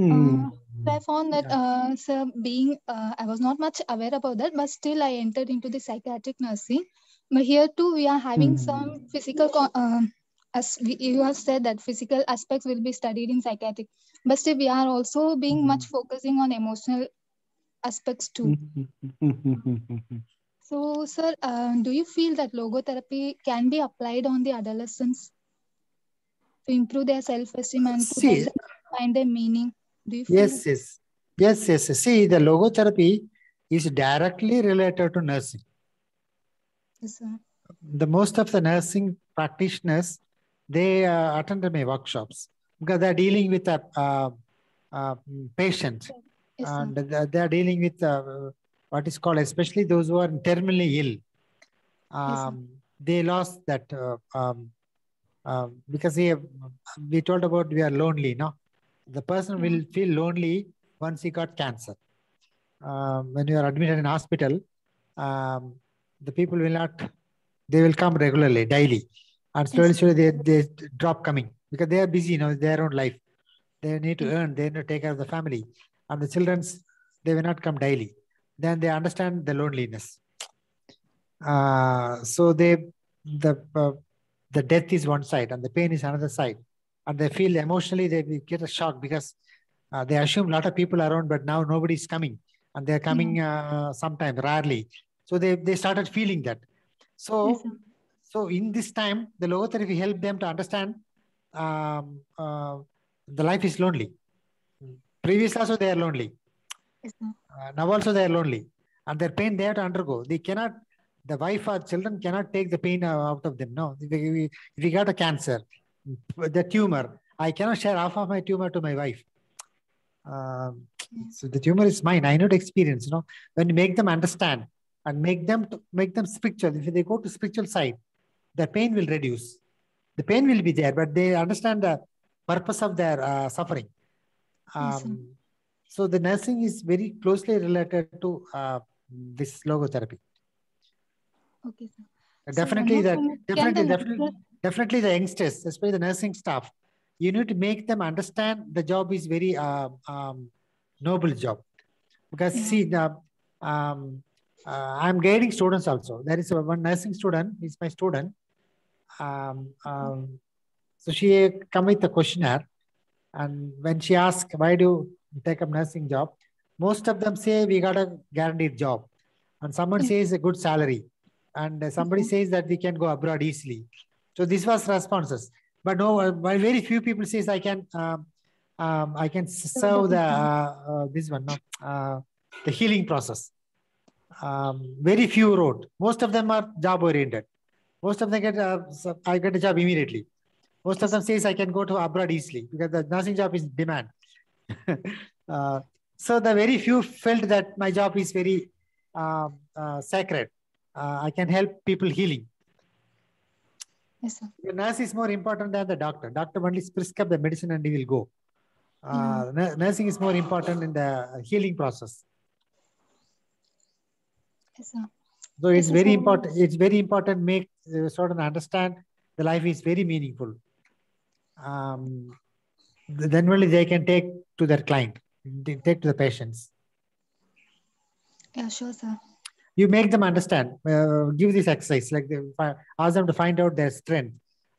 Mm. so I found that, uh, so being, uh, I was not much aware about that, but still I entered into the psychiatric nursing. But here too, we are having Mm. some physical, um as we, you have said that physical aspects will be studied in psychiatric, but still we are also being much focusing on emotional aspects too. So, sir, uh, do you feel that logotherapy can be applied on the adolescents to improve their self-esteem and to See, find their meaning? Yes, yes. Yes, yes. See, the logotherapy is directly related to nursing. Yes, sir. The most of the nursing practitioners, they uh, attend my workshops because they're dealing with a uh, uh, patient Yes, and they- they are dealing with uh, what is called, especially those who are terminally ill. Um, they lost that uh, um, uh, because they, we told about we are lonely. No, the person will feel lonely once he got cancer. Um, when you are admitted in hospital, um, the people will not. They will come regularly, daily, and slowly, slowly they, they drop coming because they are busy, you know, their own life. They need to earn. They need to take care of the family, and the childrens they will not come daily. Then they understand the loneliness. Uh, so they the uh, the death is one side and the pain is another side, and they feel emotionally they get a shock because uh, they assume a lot of people around, but now nobody is coming, and they're coming uh, sometime rarely. So they they started feeling that. So Yes, so in this time, the logotherapy helped them to understand um, uh, the life is lonely. Previously also they are lonely. Yes. Uh, now also they are lonely, and their pain they have to undergo. They cannot. The wife or children cannot take the pain uh, out of them. No, if we, if we got a cancer, the tumor, I cannot share half of my tumor to my wife. Um, so the tumor is mine. I know the experience. You know, when you make them understand and make them to, make them spiritual. If they go to spiritual side, the pain will reduce. The pain will be there, but they understand the purpose of their uh, suffering. Um, so the nursing is very closely related to uh, this logotherapy. Okay, sir. Uh, So Definitely, that definitely, definitely, definitely the youngsters, especially the nursing staff, you need to make them understand the job is very uh, um, noble job. Because Yeah. see, the, um, uh, I'm guiding students also. There is one nursing student, he's my student. Um, um, so she come with a questionnaire, and when she asks, "Why do you take up nursing job?" Most of them say, "We got a guaranteed job," and someone Mm. says a good salary, and somebody Okay. says that we can go abroad easily. So this was responses, but no, uh, very few people says I can, um, um, I can serve the uh, uh, this one, no, uh, the healing process. Um, very few wrote. Most of them are job oriented. Most of them get, uh, I get a job immediately. Most of them says I can go to abroad easily because the nursing job is demand. uh, so the very few felt that my job is very um, uh, sacred. Uh, I can help people healing. Yes, sir. The nurse is more important than the doctor. Doctor only prescribe the medicine and he will go. Uh, nu- Nursing is more important in the healing process. Yes, sir. So it's Yes, very important. It's very important. Make uh, sort of understand the life is very meaningful. Um, then only they can take to their client, they take to the patients. Yeah, sure, sir. You make them understand. Uh, give this exercise, like they, ask them to find out their strength,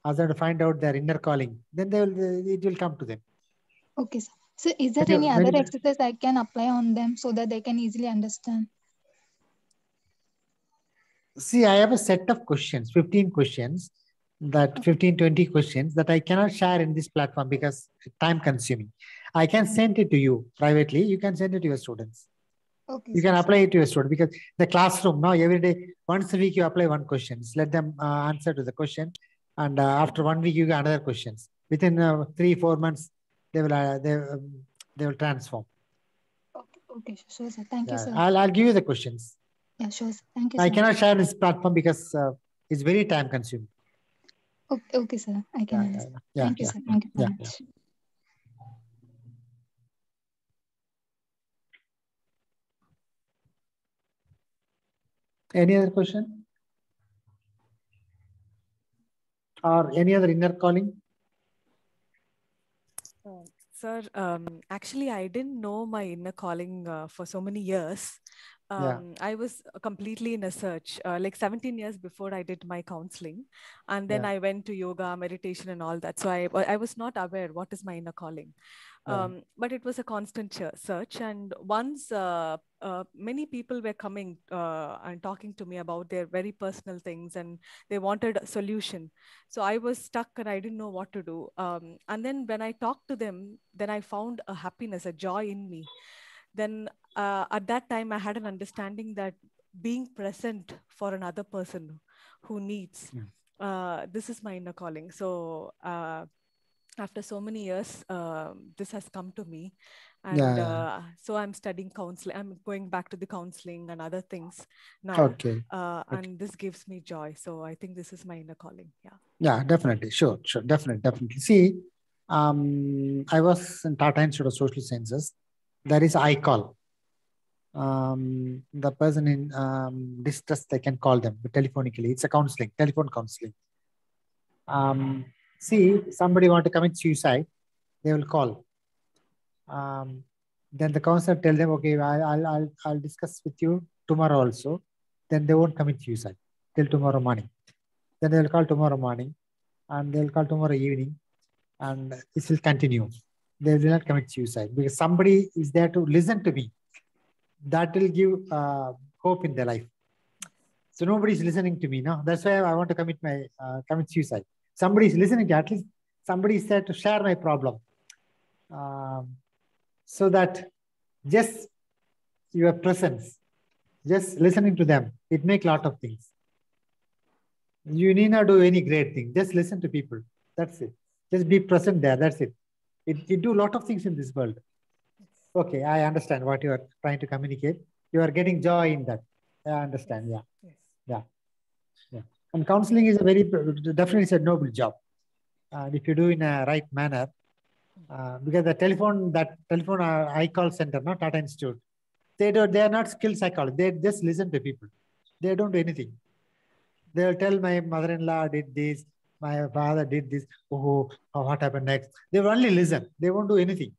ask them to find out their inner calling. Then they will. It will come to them. Okay, sir. So is there But any other you- exercise I can apply on them so that they can easily understand? See, I have a set of questions, 15 questions, that 15, 20 questions that I cannot share in this platform because time consuming. I can send it to you privately. You can send it to your students. Okay, You can apply it to your student because the classroom now every day, once a week you apply one questions. Let them uh, answer to the question, and uh, after one week you get another questions. Within uh, three four months, they will uh, they um, they will transform. Okay, okay, sure, sir. Thank you, Yeah, sir. I'll I'll give you the questions. Yeah, sure, sir. Thank you, I sir. cannot share this platform because uh, it's very time consuming. Okay, okay, sir. I can Yeah, yeah, yeah, Thank you, sir. Thank you yeah. much. Any other question? Or any other inner calling? Uh, Sir, um, actually, I didn't know my inner calling uh, for so many years. Yeah. Um, I was completely in a search, uh, like 17 years before I did my counseling. And then Yeah. I went to yoga, meditation, and all that. So I, I was not aware what is my inner calling. Yeah. Um, but it was a constant search. And once uh, uh, many people were coming uh, and talking to me about their very personal things and they wanted a solution. So I was stuck and I didn't know what to do. Um, and then when I talked to them, then I found a happiness, a joy in me then uh, at that time i had an understanding that being present for another person who needs Yeah. uh, this is my inner calling so uh, after so many years um, this has come to me and Yeah, yeah. uh, so i'm studying counseling i'm going back to the counseling and other things now Okay. uh, Okay. and this gives me joy so i think this is my inner calling yeah Yeah, definitely. Sure, sure. Definitely, definitely. See, um, I was in Tata Institute of Social Sciences. There is iCall. Um, the person in um, distress, they can call them telephonically. It's a counseling, telephone counseling. Um, see, somebody want to commit suicide, they will call. Um, then the counselor tell them, okay, I'll, I'll, I'll discuss with you tomorrow also. Then they won't commit suicide till tomorrow morning. Then they will call tomorrow morning and they'll call tomorrow evening and this will continue. They will not commit suicide because somebody is there to listen to me. That will give uh, hope in their life. So nobody is listening to me. No, that's why I want to commit my uh, commit suicide. Somebody is listening to at least somebody is there to share my problem. Um, so that just your presence, just listening to them, it make lot of things. You need not do any great thing. Just listen to people. That's it. Just be present there. That's it. It, it do a lot of things in this world. Okay, I understand what you are trying to communicate. You are getting joy in that. I understand. Yeah. Yeah. Yeah. And counseling is a very definitely a noble job. And if you do in a right manner, uh, because the telephone that telephone uh, iCall center, not Tata Institute, they don't they are not skilled psychologists. They just listen to people. They don't do anything. They'll tell my mother-in-law did this, my father did this. Oh, oh, what happened next? They will only listen. They won't do anything.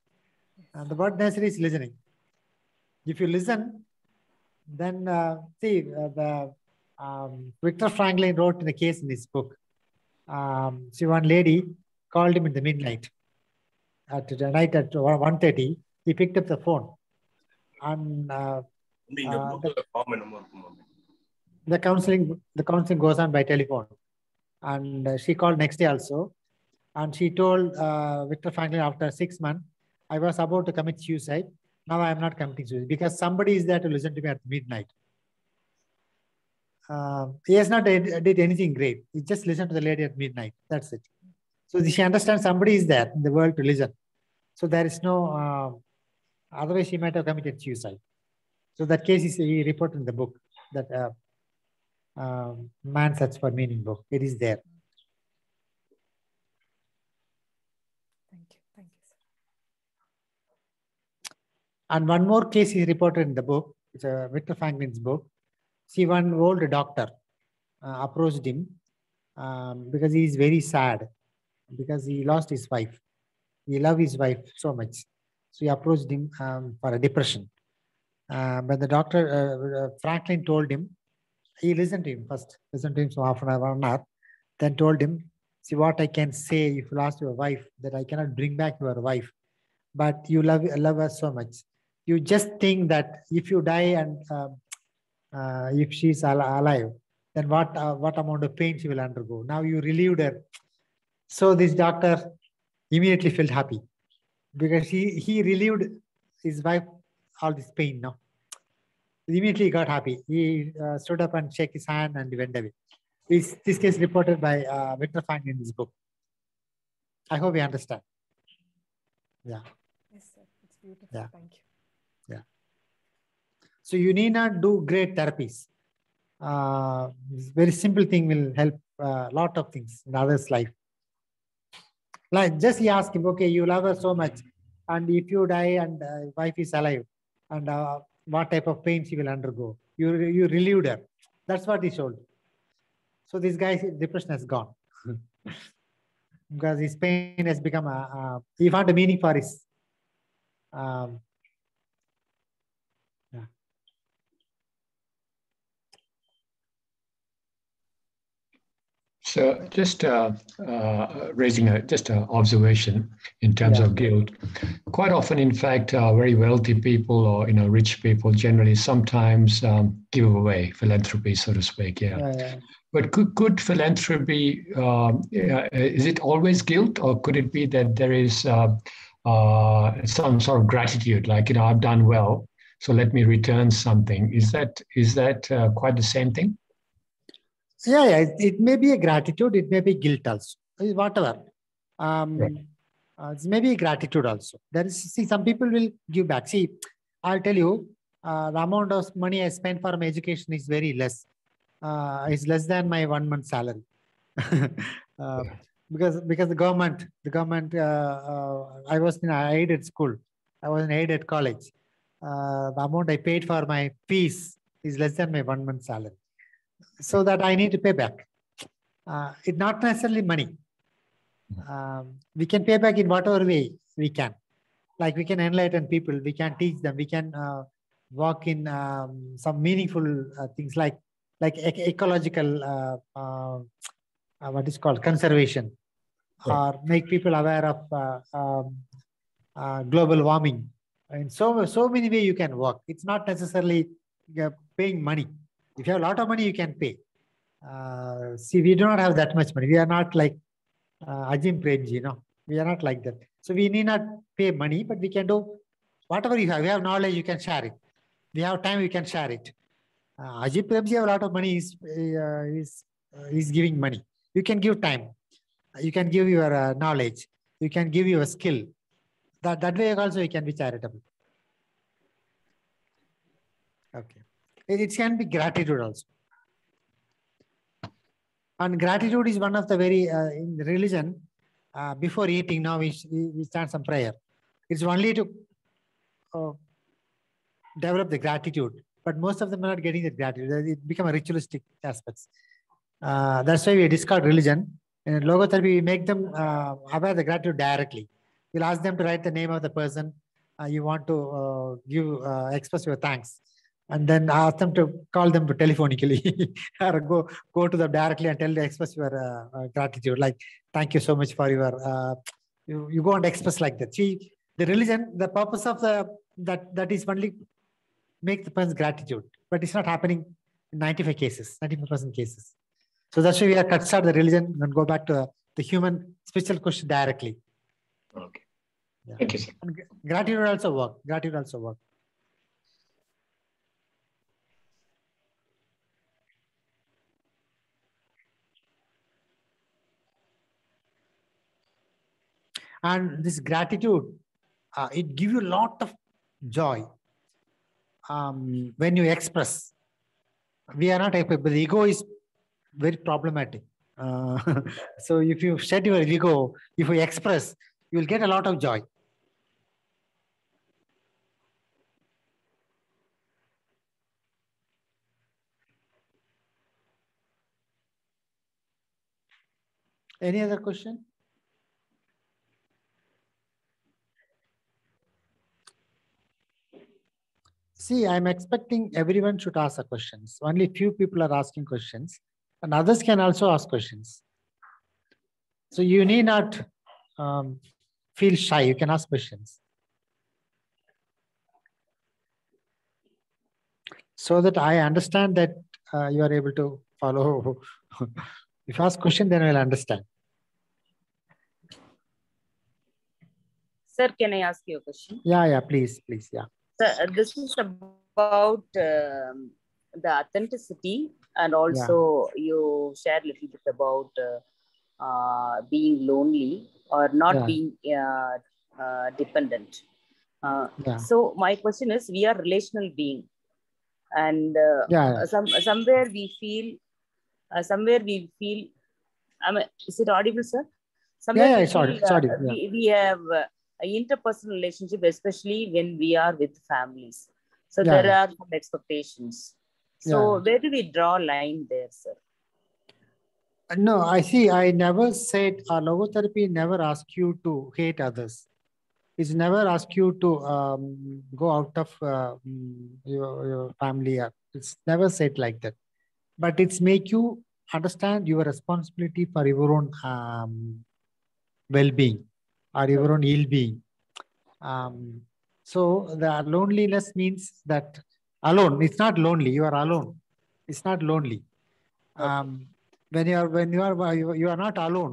And the word necessary is listening. If you listen, then uh, see uh, the um, Viktor Frankl wrote in the case in his book. Um, see, one lady called him in the midnight. At the night at 1.30. He picked up the phone and uh, uh, the, the counseling the counseling goes on by telephone. And uh, she called next day also. And she told uh, Viktor Frankl after six months i was about to commit suicide. Now i am not committing suicide because somebody is there to listen to me at midnight uh, he has not did, anything great he just listened to the lady at midnight that's it so she understands somebody is there in the world to listen so there is no uh, otherwise she might have committed suicide so that case is he reported in the book that uh, um, man search for meaning book. It is there. thank you thank you sir. And one more case is reported in the book. It's a Viktor Frankl's book. See, one old doctor uh, approached him um, because he is very sad because he lost his wife. He loved his wife so much. So he approached him um, for a depression. Uh, but the doctor, uh, uh, Frankl told him, he listened to him first, listened to him for half an hour, one hour, then told him, see what I can say if you lost your wife, that I cannot bring back your wife, but you love, love her so much. You just think that if you die and um, uh, if she's al- alive, then what, uh, what amount of pain she will undergo. Now you relieved her. So this doctor immediately felt happy because he, he relieved his wife all this pain now. Immediately got happy. He uh, stood up and shook his hand and went away. This, this case reported by uh, Viktor Frankl in his book. I hope you understand. Yeah. yes sir it's beautiful Yeah. thank you So you need not do great therapies. Uh, very simple thing will help a lot of things in others' life. Like just he asked him, okay, you love her so much, and if you die and uh, wife is alive, and uh, what type of pain she will undergo? You you relieved her. That's what he showed. So this guy's depression has gone because his pain has become a, a he found a meaning for his um, So just uh, uh, raising a, just an observation in terms Yeah. of guilt. Quite often, in fact, uh, very wealthy people or you know rich people generally sometimes um, give away philanthropy, so to speak. Yeah. yeah, yeah. But could, could philanthropy um, is it always guilt, or could it be that there is uh, uh, some sort of gratitude, like you know, I've done well, so let me return something. Is that is that uh, quite the same thing? Yeah, yeah. It, it may be a gratitude. It may be guilt also. Whatever. Um, Right. uh, it may be gratitude also. There is see some people will give back. See, I'll tell you, uh, the amount of money I spend for my education is very less. Uh, it's less than my one month salary. uh, because because the government, the government, uh, uh, I was in an aided school. I was in aided college. Uh, the amount I paid for my fees is less than my one month salary. So that I need to pay back. Uh, it's not necessarily money. Um, we can pay back in whatever way we can. Like we can enlighten people, we can teach them, we can uh, walk in um, some meaningful uh, things like like ec- ecological uh, uh, uh, what is called conservation, or make people aware of uh, um, uh, global warming. And so so many way you can work. It's not necessarily paying money. If you have a lot of money, you can pay. Uh, see, we do not have that much money. We are not like uh, Azim Premji, you know. We are not like that. So we need not pay money, but we can do whatever you have. You have knowledge, you can share it. We have time, we can share it. Uh, Azim Premji have a lot of money. He's, uh, he's, uh, he's giving money. You can give time. You can give your uh, knowledge. You can give your skill. That, that way also you can be charitable. Okay. It, can be gratitude also. And gratitude is one of the very, uh, in religion, uh, before eating, now we, we, stand some prayer. It's only to uh, develop the gratitude, but most of them are not getting the gratitude. It become a ritualistic aspects. Uh, that's why we discard religion. In logotherapy, we make them uh, aware the gratitude directly. We'll ask them to write the name of the person uh, you want to give, express your thanks and then I ask them to call them telephonically. Or go go to them directly and tell them express your uh, uh, gratitude. Like thank you so much for your uh, you, you go and express like that. See the religion the purpose of the that that is only make the person's gratitude. But it's not happening in 95 cases 95% cases. So that's why we are cut start the religion and go back to the human spiritual question directly. Okay. Yeah. Thank you, sir. and gratitude also work. Gratitude also work and this gratitude uh, it gives you a lot of joy um, when you express. We are not able but the ego is very problematic. Uh, so if you shed your ego if you express you will get a lot of joy. Any other question See, I'm expecting everyone should ask a questions. Only few people are asking questions, and others can also ask questions. So you need not um, feel shy. You can ask questions. So that I understand that uh, you are able to follow. if you ask question, then I will understand. Sir, can I ask you a question? Yeah, yeah, please, please, yeah. So, uh, this is about um, the authenticity, and also you shared a little bit about uh, uh, being lonely or not Yeah. being uh, uh, dependent. Uh, Yeah. So my question is, we are relational being, and uh, Yeah, yeah. some somewhere we feel, uh, somewhere we feel. I mean, is it audible, sir? Somewhere yeah, we it's audi- feel, it's audible, yeah. we, we have uh, interpersonal relationship, especially when we are with families. So Yeah, there are some expectations. So where do we draw line there, sir? No, I see. I never said uh, logotherapy never ask you to hate others. It's never ask you to um, go out of uh, mm, your, your family. It's never said like that. But it's make you understand your responsibility for your own um, well-being or your own ill-being. Um, so the loneliness means that alone. It's not lonely. You are alone. It's not lonely. Um, when you are when you are you, are not alone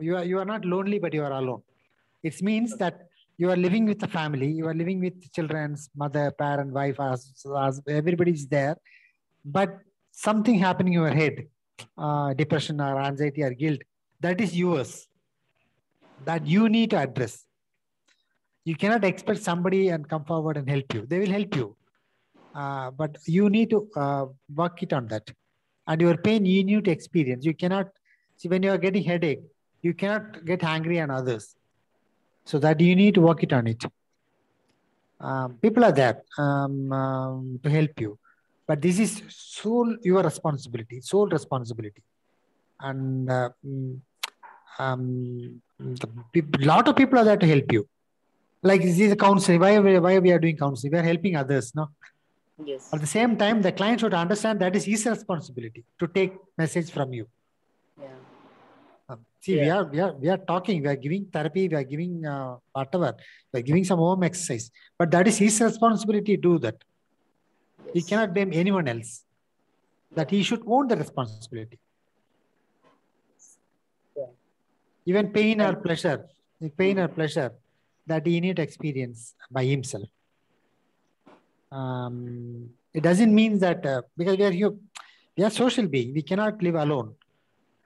you are you are not lonely but you are alone It means that you are living with the family, you are living with children's mother, parent, wife, as, as everybody is there, but something happening in your head, uh, depression or anxiety or guilt, that is yours, that you need to address. You cannot expect somebody and come forward and help you. They will help you, uh, but you need to uh, work it on that. And your pain you need to experience. You cannot see when you are getting headache, you cannot get angry on others. So that you need to work it on it. Um, people are there um, um, to help you, but this is sole your responsibility, sole responsibility, and uh, mm, um, a lot of people are there to help you. Like this is a counseling. Why, we- why we are doing counseling? We are helping others, no? Yes. At the same time, the client should understand that is his responsibility to take message from you. Yeah. Um, see, we are we are we are talking. We are giving therapy. We are giving uh, whatever. We are giving some home exercise. But that is his responsibility to do that. He cannot blame anyone else. That he should own the responsibility. Yeah. Even pain or pleasure, pain or pleasure, that he need experience by himself. Um, it doesn't mean that uh, because we are hu- we are social being, we cannot live alone.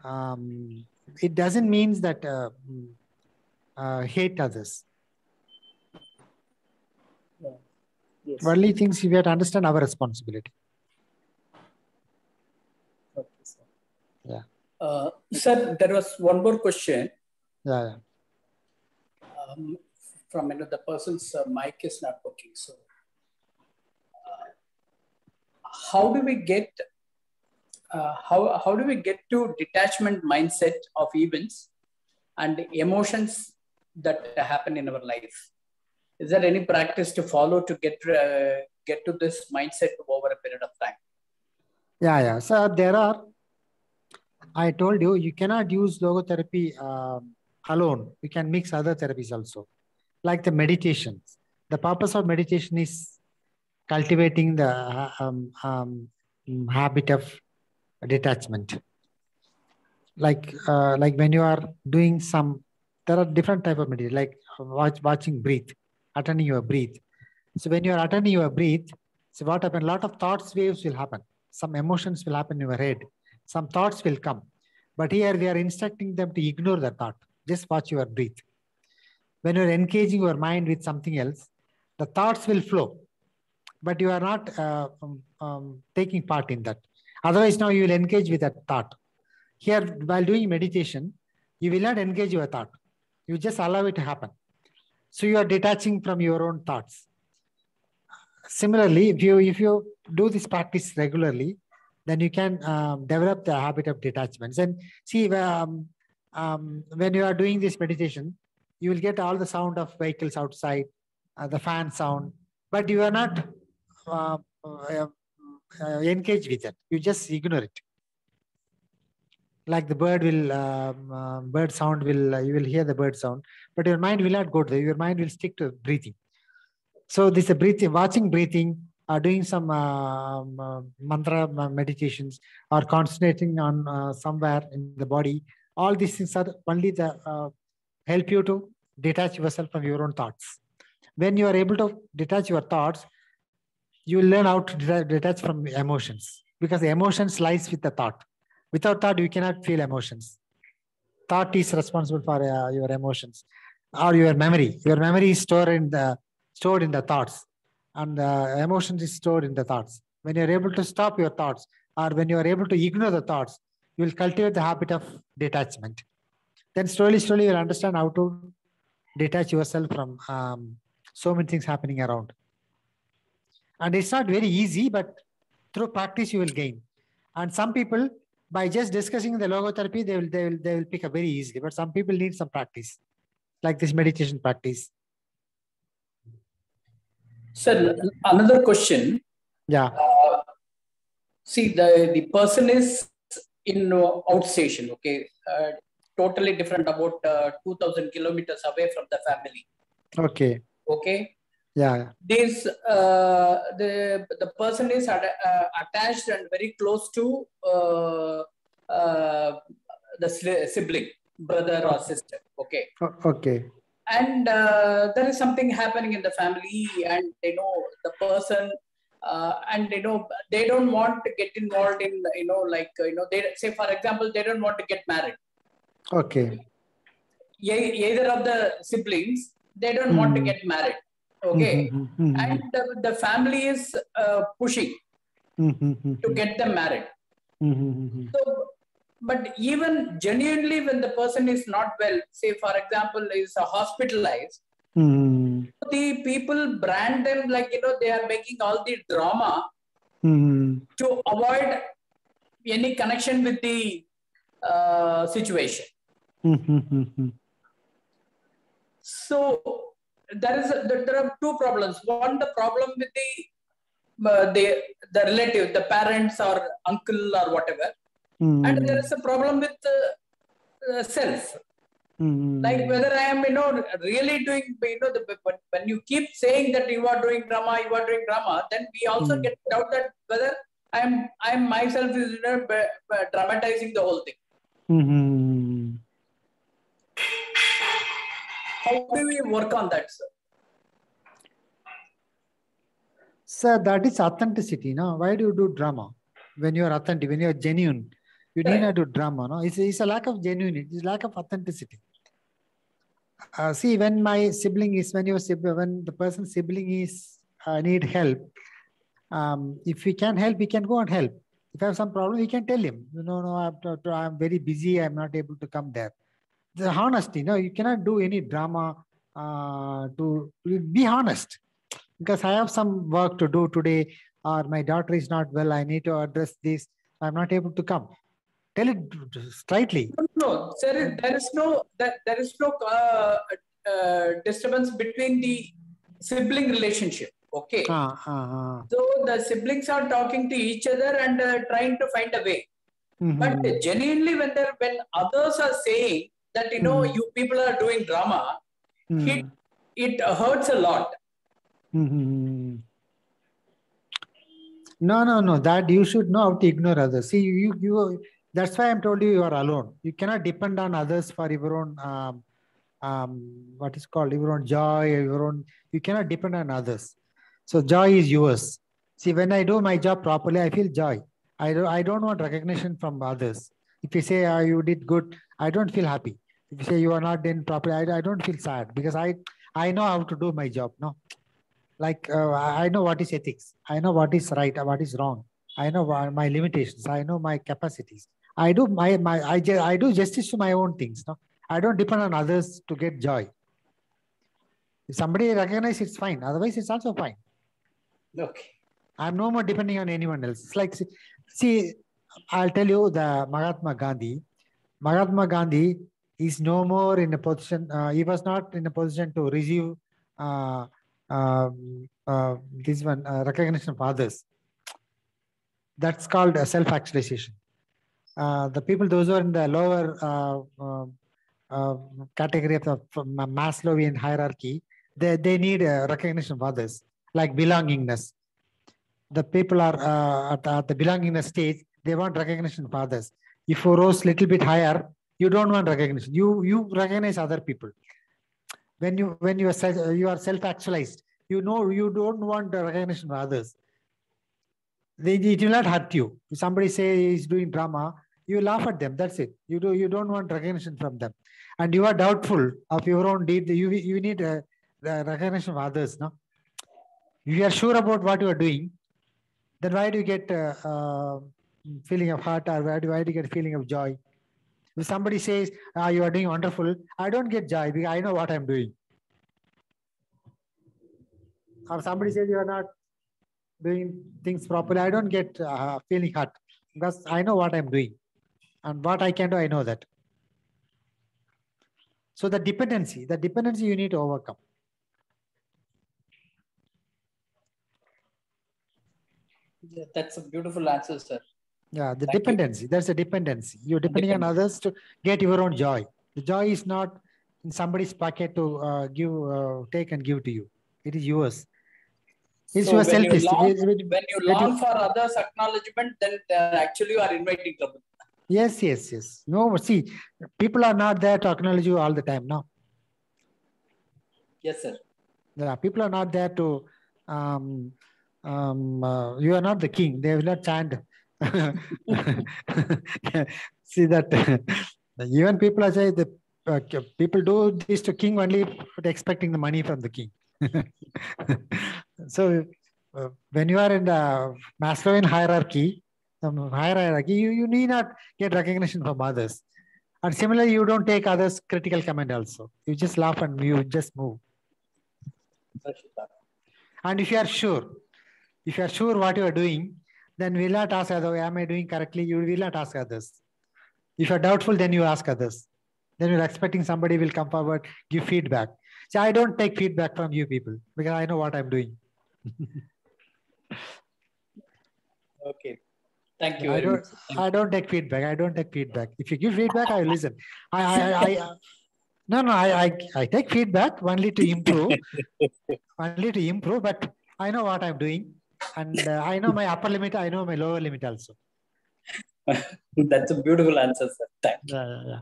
Um, it doesn't mean that uh, uh, hate others. Yes. Only things we have to understand our responsibility. Okay, sir. Uh, sir, there was one more question Yeah, yeah. um, from you know, person's uh, mic is not working. So, uh, how do we get uh, how how do we get to detachment mindset of events and emotions that happen in our life? Is there any practice to follow to get uh, get to this mindset over a period of time? Yeah, yeah. So there are, I told you, you cannot use logotherapy um, alone. You can mix other therapies also, like the meditations. The purpose of meditation is cultivating the uh, um, um, habit of detachment. Like, uh, like when you are doing some, there are different type of meditation, like watch, watching breathe, attending your breathe. So when you are attending your breathe, so what happen? A lot of thoughts waves will happen some emotions will happen in your head some thoughts will come. But here we are instructing them to ignore the thought. Just watch your breath. When you're engaging your mind with something else the thoughts will flow. But you are not uh, um, um, taking part in that. Otherwise now you will engage with that thought. Here while doing meditation you will not engage your thought. You just allow it to happen. So you are detaching from your own thoughts. Similarly if you if you do this practice regularly then you can um, develop the habit of detachments. And see um, um, when you are doing this meditation you will get all the sound of vehicles outside uh, the fan sound but you are not uh, uh, engaged with it. You just ignore it. Like the bird will um, uh, bird sound will uh, you will hear the bird sound but your mind will not go there. Your mind will stick to breathing. So this uh, breathing watching breathing or doing some um, uh, mantra uh, meditations or concentrating on uh, somewhere in the body. All these things are only the uh, help you to detach yourself from your own thoughts. When you are able to detach your thoughts you learn how to detach from emotions because emotions lies with the thought. Without thought you cannot feel emotions. Thought is responsible for uh, your emotions or your memory. Your memory is stored in the stored in the thoughts and uh, emotions is stored in the thoughts. When you're able to stop your thoughts or when you are able to ignore the thoughts you will cultivate the habit of detachment. Then slowly slowly you'll understand how to detach yourself from um, so many things happening around. And it's not very easy but through practice you will gain. And some people by just discussing the logotherapy they will they will they will pick up very easily. But some people need some practice like this meditation practice Sir, another question. yeah Uh, see, the, the person is in uh, outstation, okay, uh, totally different, about uh, 2000 kilometers away from the family, okay okay. yeah. This, uh, the, the person is at, uh, attached and very close to uh, uh, the sli- sibling, brother or sister, okay. Okay and uh, there is something happening in the family and you know the person uh, and you know they don't want to get involved in you know like you know they say for example they don't want to get married. Okay. Either of the siblings they don't want to Mhm. get married. Okay. Mhm, mhm, and the, the family is uh, pushing mhm, mhm, to get them married. So but even genuinely when the person is not well say for example is hospitalized mhm, the people brand them like you know they are making all the drama mhm. to avoid any connection with the uh, situation. Mhm, so there is a, there there are two problems. One the problem with the uh, the the relative the parents or uncle or whatever and there is a problem with uh, uh, self mhm. like whether i am you know really doing you know the, when, when you keep saying that you are doing drama you are doing drama then we also Mm. get doubt that whether i am i am myself is you know, dramatizing the whole thing Mhm. how do we work on that sir Sir, that is authenticity. No, why do you do drama when you are authentic? When you are genuine, you need not do drama. No, it's, it's a lack of genuinity. It's lack of authenticity. Uh, see, when my sibling is when your sibling, when the person's sibling is uh, need help, um, if we can help, we can go and help. If I have some problem, we can tell him. You know, no, I'm, I'm very busy. I'm not able to come there. The honesty. No, you cannot do any drama. Uh, to be honest because I have some work to do today, or my daughter is not well. I need to address this. I'm not able to come. Tell it straightly. no, no there is there is no there, there is no uh, uh, disturbance between the sibling relationship okay ah. so the siblings are talking to each other and uh, trying to find a way but Mhm. genuinely when they when others are saying that you know Mhm. you people are doing drama Mhm. it it hurts a lot Mhm. No, no, no. That you should know how to ignore others. See, you, you. That's why I'm told you you are alone. You cannot depend on others for your own, um, um, what is called your own joy, your own. You cannot depend on others. So joy is yours. See, when I do my job properly, I feel joy. I don't. I don't want recognition from others. If you say uh, you did good, I don't feel happy. If you say you are not doing properly, I, I don't feel sad because I I know how to do my job. No, like uh, I know what is ethics. I know what is right what is wrong. I know my limitations. I know my capacities. I do my my I, I do justice to my own things. No, I don't depend on others to get joy. If somebody recognizes it's fine. Otherwise, it's also fine. okay I'm no more depending on anyone else. It's like, see- see, I'll tell you the Mahatma Gandhi. Mahatma Gandhi is no more in a position, uh, he was not in a position to receive uh, um, uh, this one uh, recognition of others. That's called uh, self-actualization. Uh, the people, those who are in the lower uh, uh, category of the Maslowian hierarchy, they, they need recognition of others, like belongingness the people are at, at the belongingness stage, they want recognition of others. If you rose a little bit higher, you don't want recognition. You you recognize other people. When you when you are self, you are self-actualized, you know you don't want the recognition of others. They, it will not hurt you. If somebody say he's doing drama, you laugh at them. That's it. You do you don't want recognition from them, and you are doubtful of your own deed. You you need uh, the recognition of others. No, you are sure about what you are doing, then why do you get uh, uh, feeling of heart or why do, why do you get a feeling of joy? If somebody says, ah, you are doing wonderful, I don't get joy because I know what I'm doing. Or somebody says you are not doing things properly, I don't get uh, feeling hurt because I know what I'm doing and what I can do, I know that. So the dependency, the dependency you need to overcome. Yeah, that's a beautiful answer sir Yeah, the Thank you. dependency. That's a dependency. You're depending on others to get your own joy. The joy is not in somebody's pocket to uh, give, uh, take and give to you. It is yours. It's so your when self you, long, when you long for others acknowledgement then uh, actually you are inviting trouble Yes, yes, yes. No, see, people are not there to acknowledge you all the time. No. Yes, sir. Yeah, people are not there to. Um, um, uh, you are not the king. They will not chant. See that even people are saying the uh, people do this to king only, but expecting the money from the king. so uh, when you are in the Maslowian hierarchy, some higher hierarchy, you, you need not get recognition from others. And similarly, you don't take others' critical comment also. You just laugh and you just move. And if you are sure, if you are sure what you are doing, then will not ask others, oh, am I doing correctly? You will not ask others. If you're doubtful, then you ask others. Then you're expecting somebody will come forward, give feedback. See, I don't take feedback from you people because I know what I'm doing. okay. Thank you. I don't. much. I don't take feedback. I don't take feedback. If you give feedback, I listen. I, I, I, I no, no. I, I, I take feedback only to improve, only to improve. But I know what I'm doing, and uh, I know my upper limit. I know my lower limit also. That's a beautiful answer, sir. Thank you. Yeah, yeah, yeah.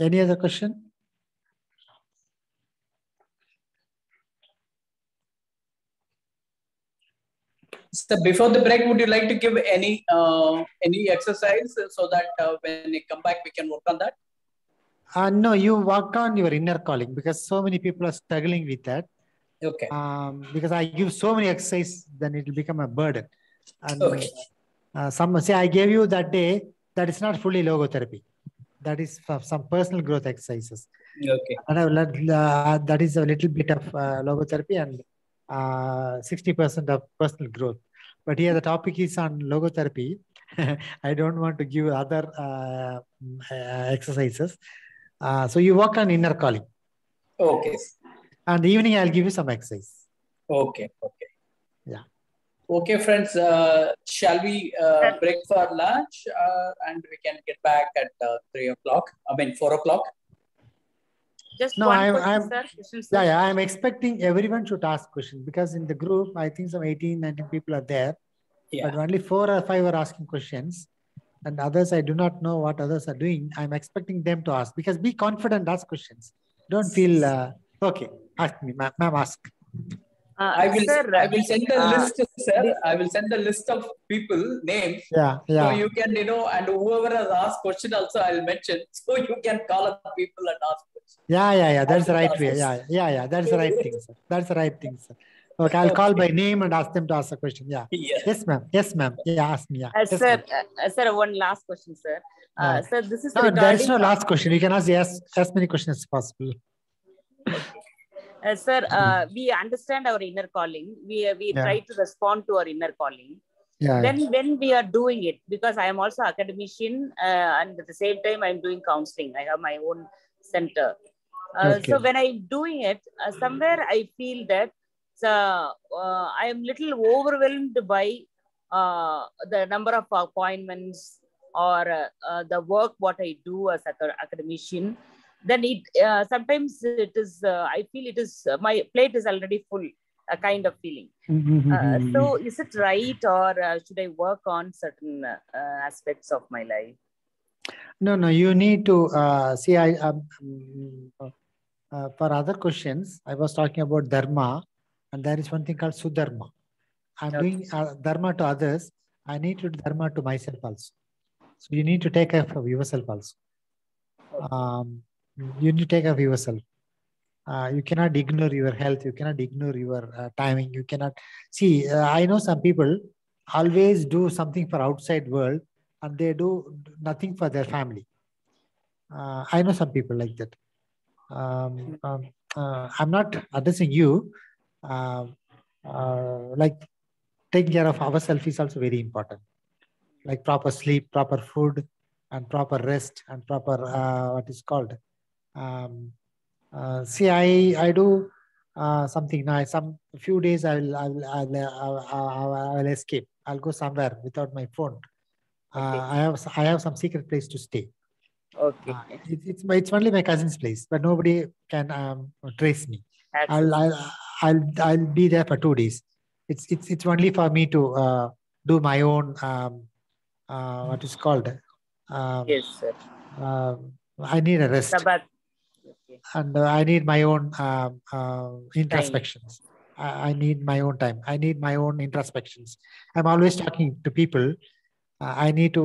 Any other question? So before the break, would you like to give any uh, any exercise so that uh, when you come back we can work on that? Uh, no, you work on your inner calling because so many people are struggling with that. Okay. Um, because I give so many exercises, then it will become a burden. And Okay. uh, some say I gave you that day, that is not fully logotherapy. That is for some personal growth exercises. Okay. And I will uh, that is a little bit of uh, logotherapy and 60% of personal growth. But here the topic is on logotherapy. I don't want to give other uh, mm, uh, exercises. Uh, so you work on inner calling. Okay. And the evening I'll give you some exercise. Okay. Okay. Yeah. Okay, friends. Uh, shall we uh, break for lunch uh, and we can get back at uh, three o'clock? I mean four o'clock. Just No, one I'm, question, I'm, sir. Yeah, yeah, I'm expecting everyone should ask questions because in the group, I think some 18, 19 people are there, Yeah. but only four or five are asking questions. And others, I do not know what others are doing. I'm expecting them to ask because be confident, ask questions. Don't feel, uh, okay, ask me, ma'am, ma'am, ask. Uh, I will. sir, I will send a uh, list, sir. I will send a list of people names. Yeah, So you can, you know, and whoever has asked question also I'll mention. So you can call up people and ask questions. Yeah, yeah, yeah. That's the the right way. Yeah, yeah, yeah. That's the right thing, sir. That's the right thing, sir. Okay, I'll call by name and ask them to ask a question. Yeah. Yeah. Yes, ma'am. Yes, ma'am. Yeah, ask me. Yeah. Uh, Yes, sir, uh, sir, one last question, sir. Uh, Yeah. sir, this is No, there is no last question. You can ask yes, as many questions as possible. Uh, sir, uh, we understand our inner calling. We we Yeah. try to respond to our inner calling. Yeah. Then when we are doing it, because I am also academician uh, and at the same time I'm doing counseling. I have my own center. Uh, Okay. So when I'm doing it, uh, somewhere I feel that uh, I am little overwhelmed by uh, the number of appointments or the work what I do as an academician. Then it uh, sometimes it is uh, I feel it is uh, my plate is already full, a kind of feeling. Uh, so is it right or uh, should I work on certain uh, aspects of my life? No, no, you need to uh, see. I um, mm, uh, for other questions, I was talking about dharma, and there is one thing called swadharma. I'm doing uh, dharma to others. I need to do dharma to myself also. So you need to take care of yourself also. Um, you need to take care of yourself. Uh, you cannot ignore your health. You cannot ignore your uh, timing. You cannot see. Uh, I know some people always do something for outside world, and they do nothing for their family. Uh, I know some people like that. Um, um, uh, I'm not addressing you. Uh, uh, like taking care of ourselves is also very important. Like proper sleep, proper food, and proper rest, and proper uh, what is called. Um, uh, see, I I do something now. Some few days I will I will, I will, I will escape. I'll go somewhere without my phone. Uh, I have I have some secret place to stay. Okay. Uh, it, it's it's only my cousin's place, but nobody can um, trace me. I'll, I'll I'll I'll be there for two days. It's it's it's only for me to uh, do my own um, uh, what is called um, Yes, sir. uh, I need a rest. Sabbath. Okay. and uh, I need my own uh, introspections. I, I need my own time. I need my own introspections. I'm always talking to people. Uh, I need to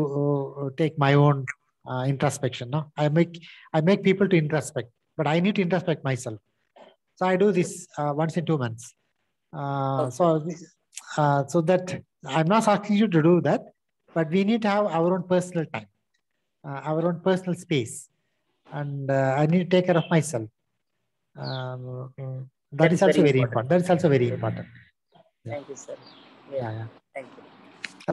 uh, take my own uh, introspection. No, I make I make people to introspect, but I need to introspect myself. So I do this uh, once in two months. Uh, so uh, so that I'm not asking you to do that, but we need to have our own personal time, uh, our own personal space and uh, I need to take care of myself. Um, that That's is also very important. important. That is also very important. Thank you, sir. Yeah, yeah. Thank you.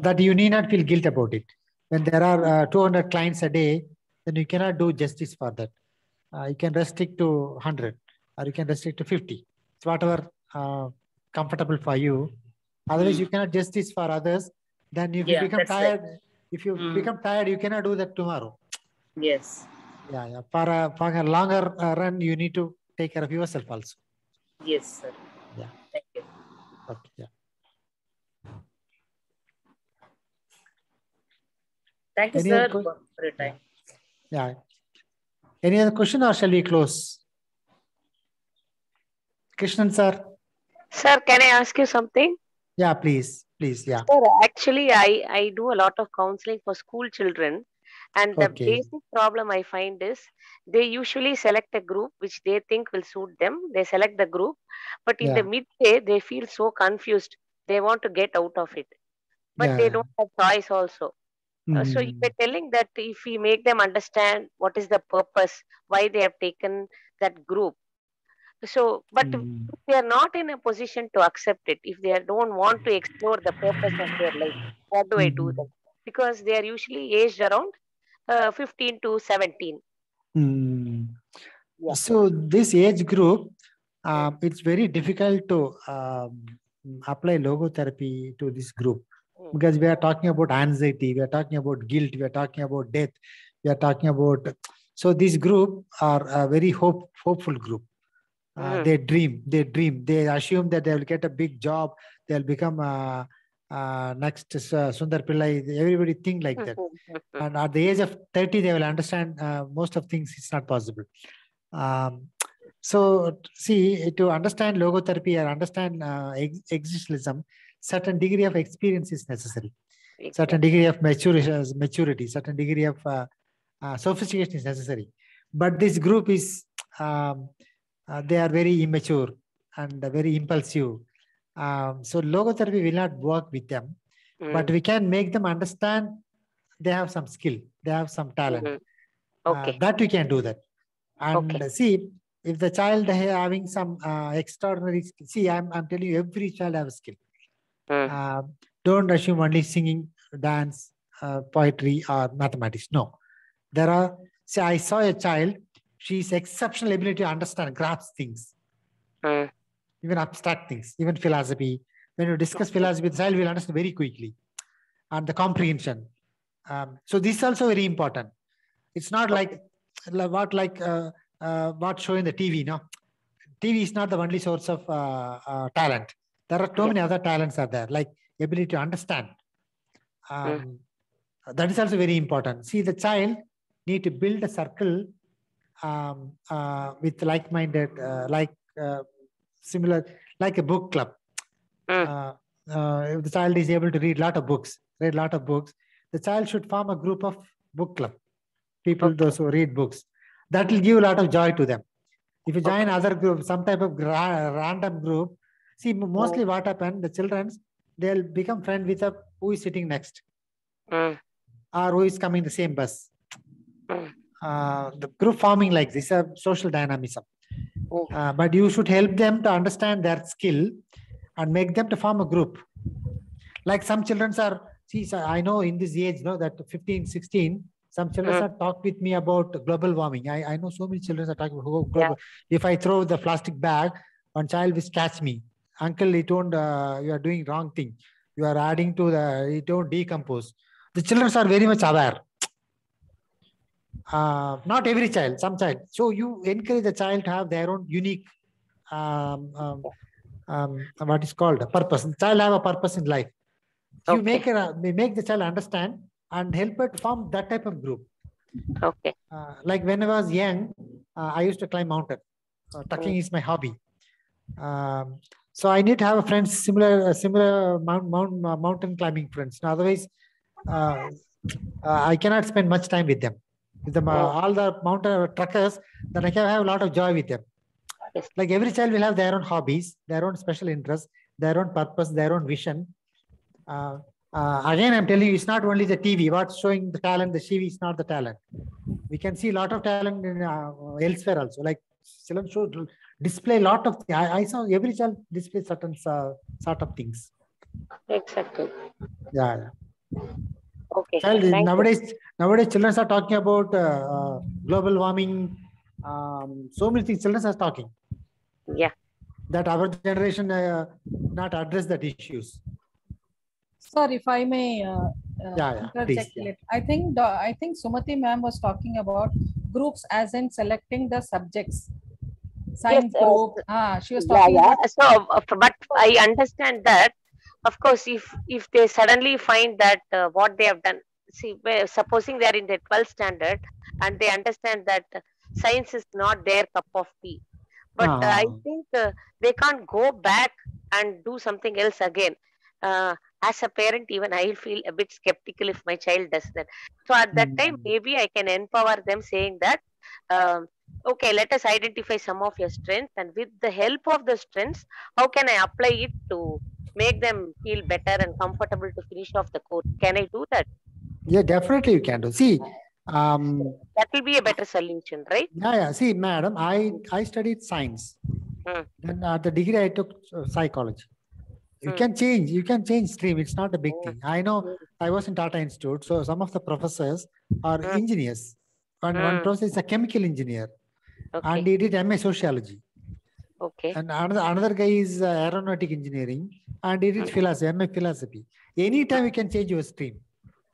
That you need not feel guilt about it. When there are uh, 200 clients a day, then you cannot do justice for that. Uh, you can restrict to 100 or you can restrict to 50. It's whatever uh, comfortable for you. Otherwise, you cannot justice for others. Then if Yeah, you become right. tired, if you Mm. become tired, you cannot do that tomorrow. Yes. Yeah, yeah. For a, for a longer uh, run, you need to take care of yourself also. Yes, sir. Yeah. Thank you. Okay, yeah. Thank you, Any sir, other for for your time. Yeah. Any other question or shall we close? Krishnan sir. Sir, can I ask you something? Yeah, please, please. Yeah. Sir, actually, I, I do a lot of counseling for school children. And the Okay. basic problem I find is they usually select a group which they think will suit them. They select the group, but in the Yeah. midday, they feel so confused. They want to get out of it, but Yeah, they don't have choice also. Uh, so you Mm. were telling that if we make them understand what is the purpose, why they have taken that group. So, but Mm. they are not in a position to accept it, if they don't want to explore the purpose of their life, what do I do Mhm. then? Because they are usually aged around uh, 15 to 17. Mm. Yeah. So this age group, um, it's very difficult to um, apply logotherapy to this group Mm. Because we are talking about anxiety, we are talking about guilt, we are talking about death, we are talking about. So this group are a very hope hopeful group. Uh, Mhm. They dream, they dream, they assume that they will get a big job, they'll become uh, uh, next uh, Sundar Pichai. Everybody think like that and at the age of 30 they will understand uh, most of things it's not possible um, so see to understand logotherapy or understand uh, ex- existentialism certain degree of experience is necessary certain degree of maturity maturity certain degree of uh, uh, sophistication is necessary but this group is um, uh, they are very immature and very impulsive um, so logotherapy will not work with them but Mm. we can make them understand they have some skill they have some talent. Uh, Okay. that we can do that and Okay. see if the child ha- having some uh, extraordinary see I'm, I'm telling you every child have a skill Mm. Uh, don't assume only singing dance uh, poetry or mathematics no there are see i saw a child she's exceptional ability to understand grasp things Mm. even abstract things, even philosophy. When you discuss philosophy, the child will understand very quickly and the comprehension. Um, so this is also very important. It's not like what like uh, uh, what show in the TV. No, TV is not the only source of uh, talent. There are so many other talents are there, like ability to understand. Um, That is also very important. See, the child need to build a circle um, uh, with like-minded, uh, like uh, similar, like a book club. Uh, uh, if the child is able to read a lot of books, read a lot of books, the child should form a group of book club. People, those who read books, that will give a lot of joy to them. If you join other group, some type of gra- random group, see mostly what happen, the childrens they'll become friend with a who is sitting next Mm. or who is coming the same bus. Uh, the group forming like this, a social dynamism. Uh, but you should help them to understand their skill and make them to form a group. Like some children are, see, I know in this age, no, that 15, 16, some children Mm. are talk with me about global warming. I, I know so many children are talking about global. If I throw the plastic bag, one child will catch me. Uncle, it won't, uh, you are doing wrong thing. You are adding to the, it won't decompose. The children are very much aware. Uh, not every child, some child. So you encourage the child to have their own unique, um, um, um, what is called a purpose. The child have a purpose in life. You make her, uh, make the child understand and help her to form that type of group. Okay. Uh, like when I was young, uh, I used to climb mountain. Uh, trekking is my hobby. Um, so I need to have a friends similar uh, similar mount, mount, uh, mountain climbing friends. Now, otherwise, uh, uh, I cannot spend much time with them. With them, uh, all the mountain trekkers, then I can have a lot of joy with them. Like every child will have their own hobbies, their own special interests, their own purpose, their own vision. Uh, uh, again, I'm telling you, it's not only the TV. What's showing the talent, the TV is not the talent. We can see a lot of talent in, uh, elsewhere also. Like children should display a lot of. I, I saw every child display certain uh, sort of things. Exactly. Yeah. yeah. Okay. Child, Thank you. nowadays, nowadays, children are talking about uh, uh, global warming. Um, so many things. Children are talking Yeah. that our generation uh, not address that issues. Sir, if I may uh, uh, Yeah, yeah, please, yeah. I think the, I think Sumati ma'am was talking about groups as in selecting the subjects. Science uh, group. Ah, she was Yeah, talking yeah. about So, uh, but I understand that. Of course, if if they suddenly find that uh, what they have done, see, supposing they are in the 12th standard and they understand that uh, science is not their cup of tea, but uh, I Ah. think uh, they can't go back and do something else again. Uh, as a parent, even I feel a bit skeptical if my child does that. So at that time, Mm. maybe I can empower them, saying that. Um, okay let us identify some of your strengths and with the help of the strengths how can i apply it to make them feel better and comfortable to finish off the course can i do that Yeah, definitely you can do. See, um, that will be a better solution right yeah, yeah. See, madam, I I studied science. Hmm. Then at the degree I took uh, psychology. You Hmm. can change. You can change stream. It's not a big thing. I know. I was in Tata Institute, so some of the professors are Hmm. engineers. And one Hmm. professor is a chemical engineer, okay and he did MA sociology. okay And another another guy is uh, aeronautic engineering, and he did philosophy, MA philosophy. Anytime you can change your stream.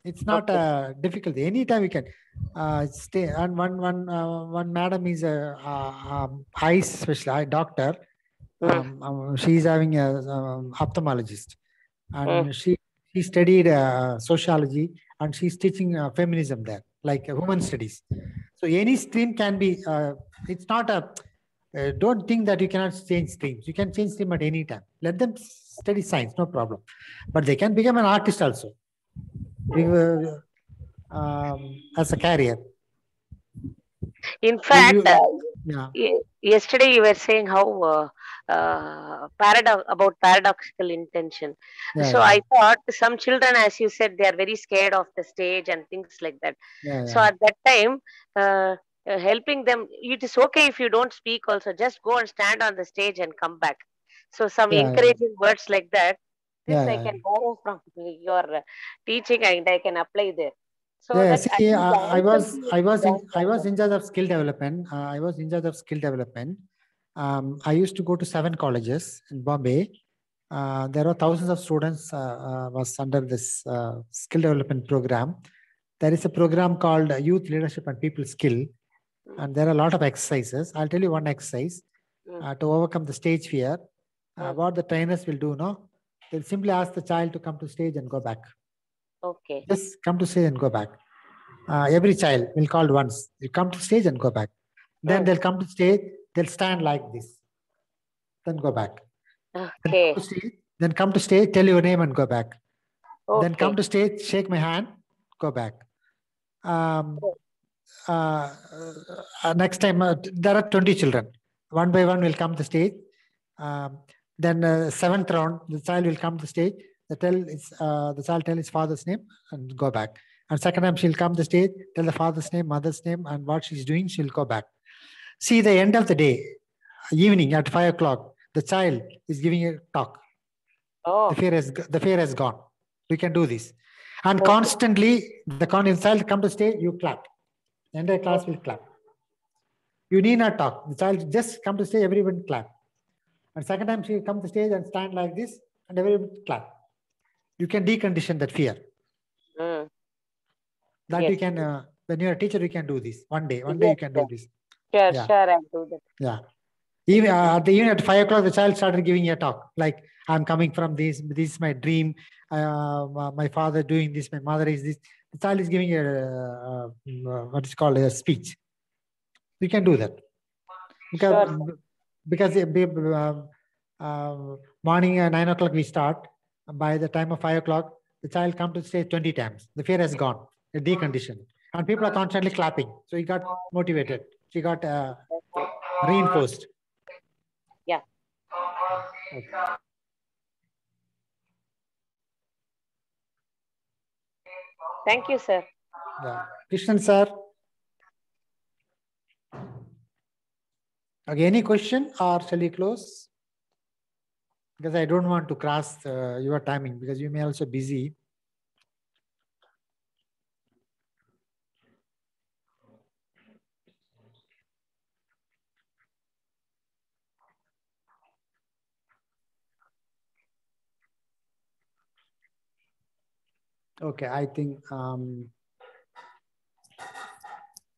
It's not Okay. a difficulty. Anytime you can uh, stay. And one one uh, one madam is a, uh um, eye specialist, doctor. Mm. Um, um, she's having a um, ophthalmologist, and Mm. she she studied uh, sociology, and she's teaching uh, feminism there, like uh, women studies. So any stream can be. Uh, it's not a. Uh, don't think that you cannot change streams. You can change stream at any time. Let them study science, no problem. But they can become an artist also. We um, as a career. in fact you- uh, Yeah. Ye- yesterday you were saying how uh, uh, paradox about paradoxical intention. Yeah, so yeah, i thought some children as you said they are very scared of the stage and things like that. Yeah, so at that time uh, helping them it is okay if you don't speak also just go and stand on the stage and come back. So some encouraging words like that this i can borrow from your uh, teaching and i can apply there so Yeah, see, least I, was, I was, in, I was in charge of skill development. Uh, I was in charge of skill development. Um, I used to go to seven colleges in Bombay. Uh, there were thousands of students uh, uh, was under this uh, skill development program. There is a program called uh, Youth Leadership and People Skill, and there are a lot of exercises. I'll tell you one exercise Mm. uh, to overcome the stage fear. Uh, Mm. what the trainers will do, no? They'll simply ask the child to come to stage and go back. Okay Just come to stage and go back. Uh, every child will call once. You come to stage and go back. Then they'll come to stage. They'll stand like this. Then go back. Then okay come to stage. Then come to stage. Tell your name and go back. Then come to stage. Shake my hand. Go back. Um, uh, uh, next time uh, there are 20 children. One by one will come to stage. Um, then uh, seventh round, the child will come to stage. The tell is uh, the child tell his father's name and go back. And second time she'll come to stage, tell the father's name, mother's name, and what she's doing. She'll go back. See the end of the day, evening at five o'clock, the child is giving a talk. oh The fear has the fear has gone. We can do this, and Okay. constantly the con child come to stage, you clap. The entire class will clap. You need not talk. The child just come to stage, everyone clap. And second time she come to stage and stand like this, and everyone clap. You can decondition that fear. Mm. That you can. Uh, when you're a teacher, you can do this. One day, one day you Yes, can do this. sure Yeah. sure i'll do that Yeah. Even uh, at the even at five o'clock, the child started giving a talk like, "I'm coming from this. This is my dream. Uh, my- father doing this. My mother is this." the child is giving a, uh, uh, what is called a speech. You can do that because Sure. because uh, morning at nine o'clock we start. By the time of five o'clock, the child come to stage twenty times. The fear has gone, the deconditioned, and people are constantly clapping. So he got motivated. She got uh, reinforced. Yeah. Okay. Thank you, sir. Yeah. Krishnan sir. Okay, any question or shall we close? Because I don't want to cross uh, your timing because you may also busy. Okay, I think um,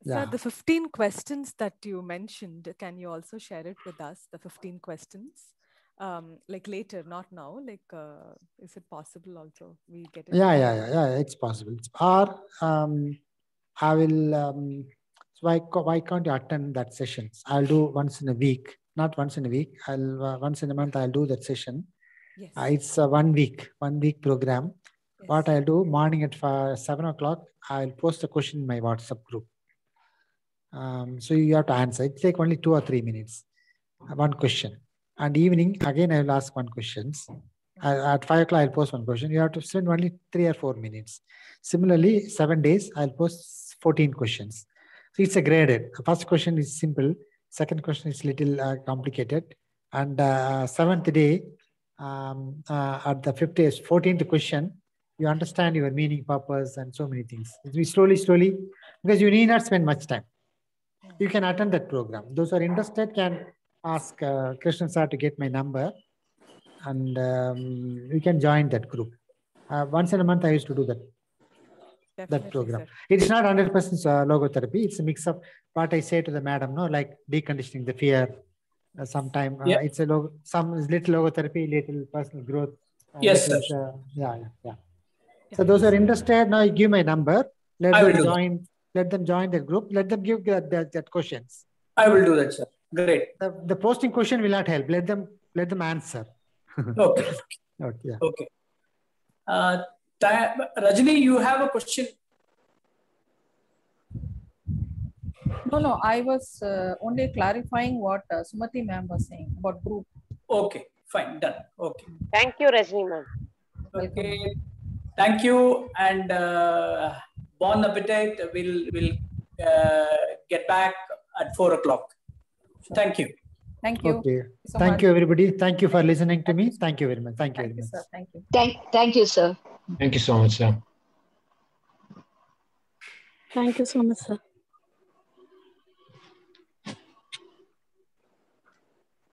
Sir, Yeah. the 15 questions that you mentioned, can you also share it with us, the 15 questions? Um, like later, not now, like, uh, is it possible also we get it? Yeah, yeah, yeah, yeah, it's possible. It's- Or um, I will, um, so why, why can't you attend that sessions? I'll do once in a week, not once in a week. I'll, uh, once in a month, I'll do that session. Yes. Uh, it's a one week, one week program. What I'll do, morning at five, seven o'clock, I'll post a question in my WhatsApp group. Um, so you have to answer. It take only two or three minutes, uh, one question. And evening, again, I will ask one questions. At at five o'clock, I'll post one question. You have to spend only three or four minutes. Similarly, seven days, I'll post 14 questions. So it's a graded. First question is simple. Second question is a little uh, complicated. And uh, seventh day, um, uh, at the fifth day, 14th question, you understand your meaning, purpose, and so many things. We slowly, slowly, because you need not spend much time. You can attend that program. Those who are interested can ask uh, Krishnan sir to get my number and um, you can join that group. Uh, once in a month, I used to do that that program. sir. It is not 100% uh, logotherapy. It's a mix of what I say to the madam, no, like deconditioning the fear. Uh, sometime uh, Yeah. it's a log- some is little logotherapy, little personal growth. uh, Yes, little, sir. uh, yeah, yeah, yeah. So those are interested, now you give my number. Let I them that. join. Let them join the group. Let them give that, that, that questions. I will do that, sir. Great. The, the posting question will not help. Let them let them answer. Okay. Okay. Yeah. Okay. Uh, Ti- Rajni, you have a question? No, no, I was uh, only clarifying what uh, Sumati ma'am was saying about group. Okay, fine, done. Okay. Thank you, Rajni ma'am. Okay. Thank you and uh, bon appetit. We'll, we'll uh, get back at four o'clock. Thank you. Thank you. Okay. so Thank you, everybody. Thank you for listening to me. Thank you very much. Thank you Thank very you, much. sir. Thank you. Thank, thank you, sir. Thank you so much, sir. Thank you so much, sir.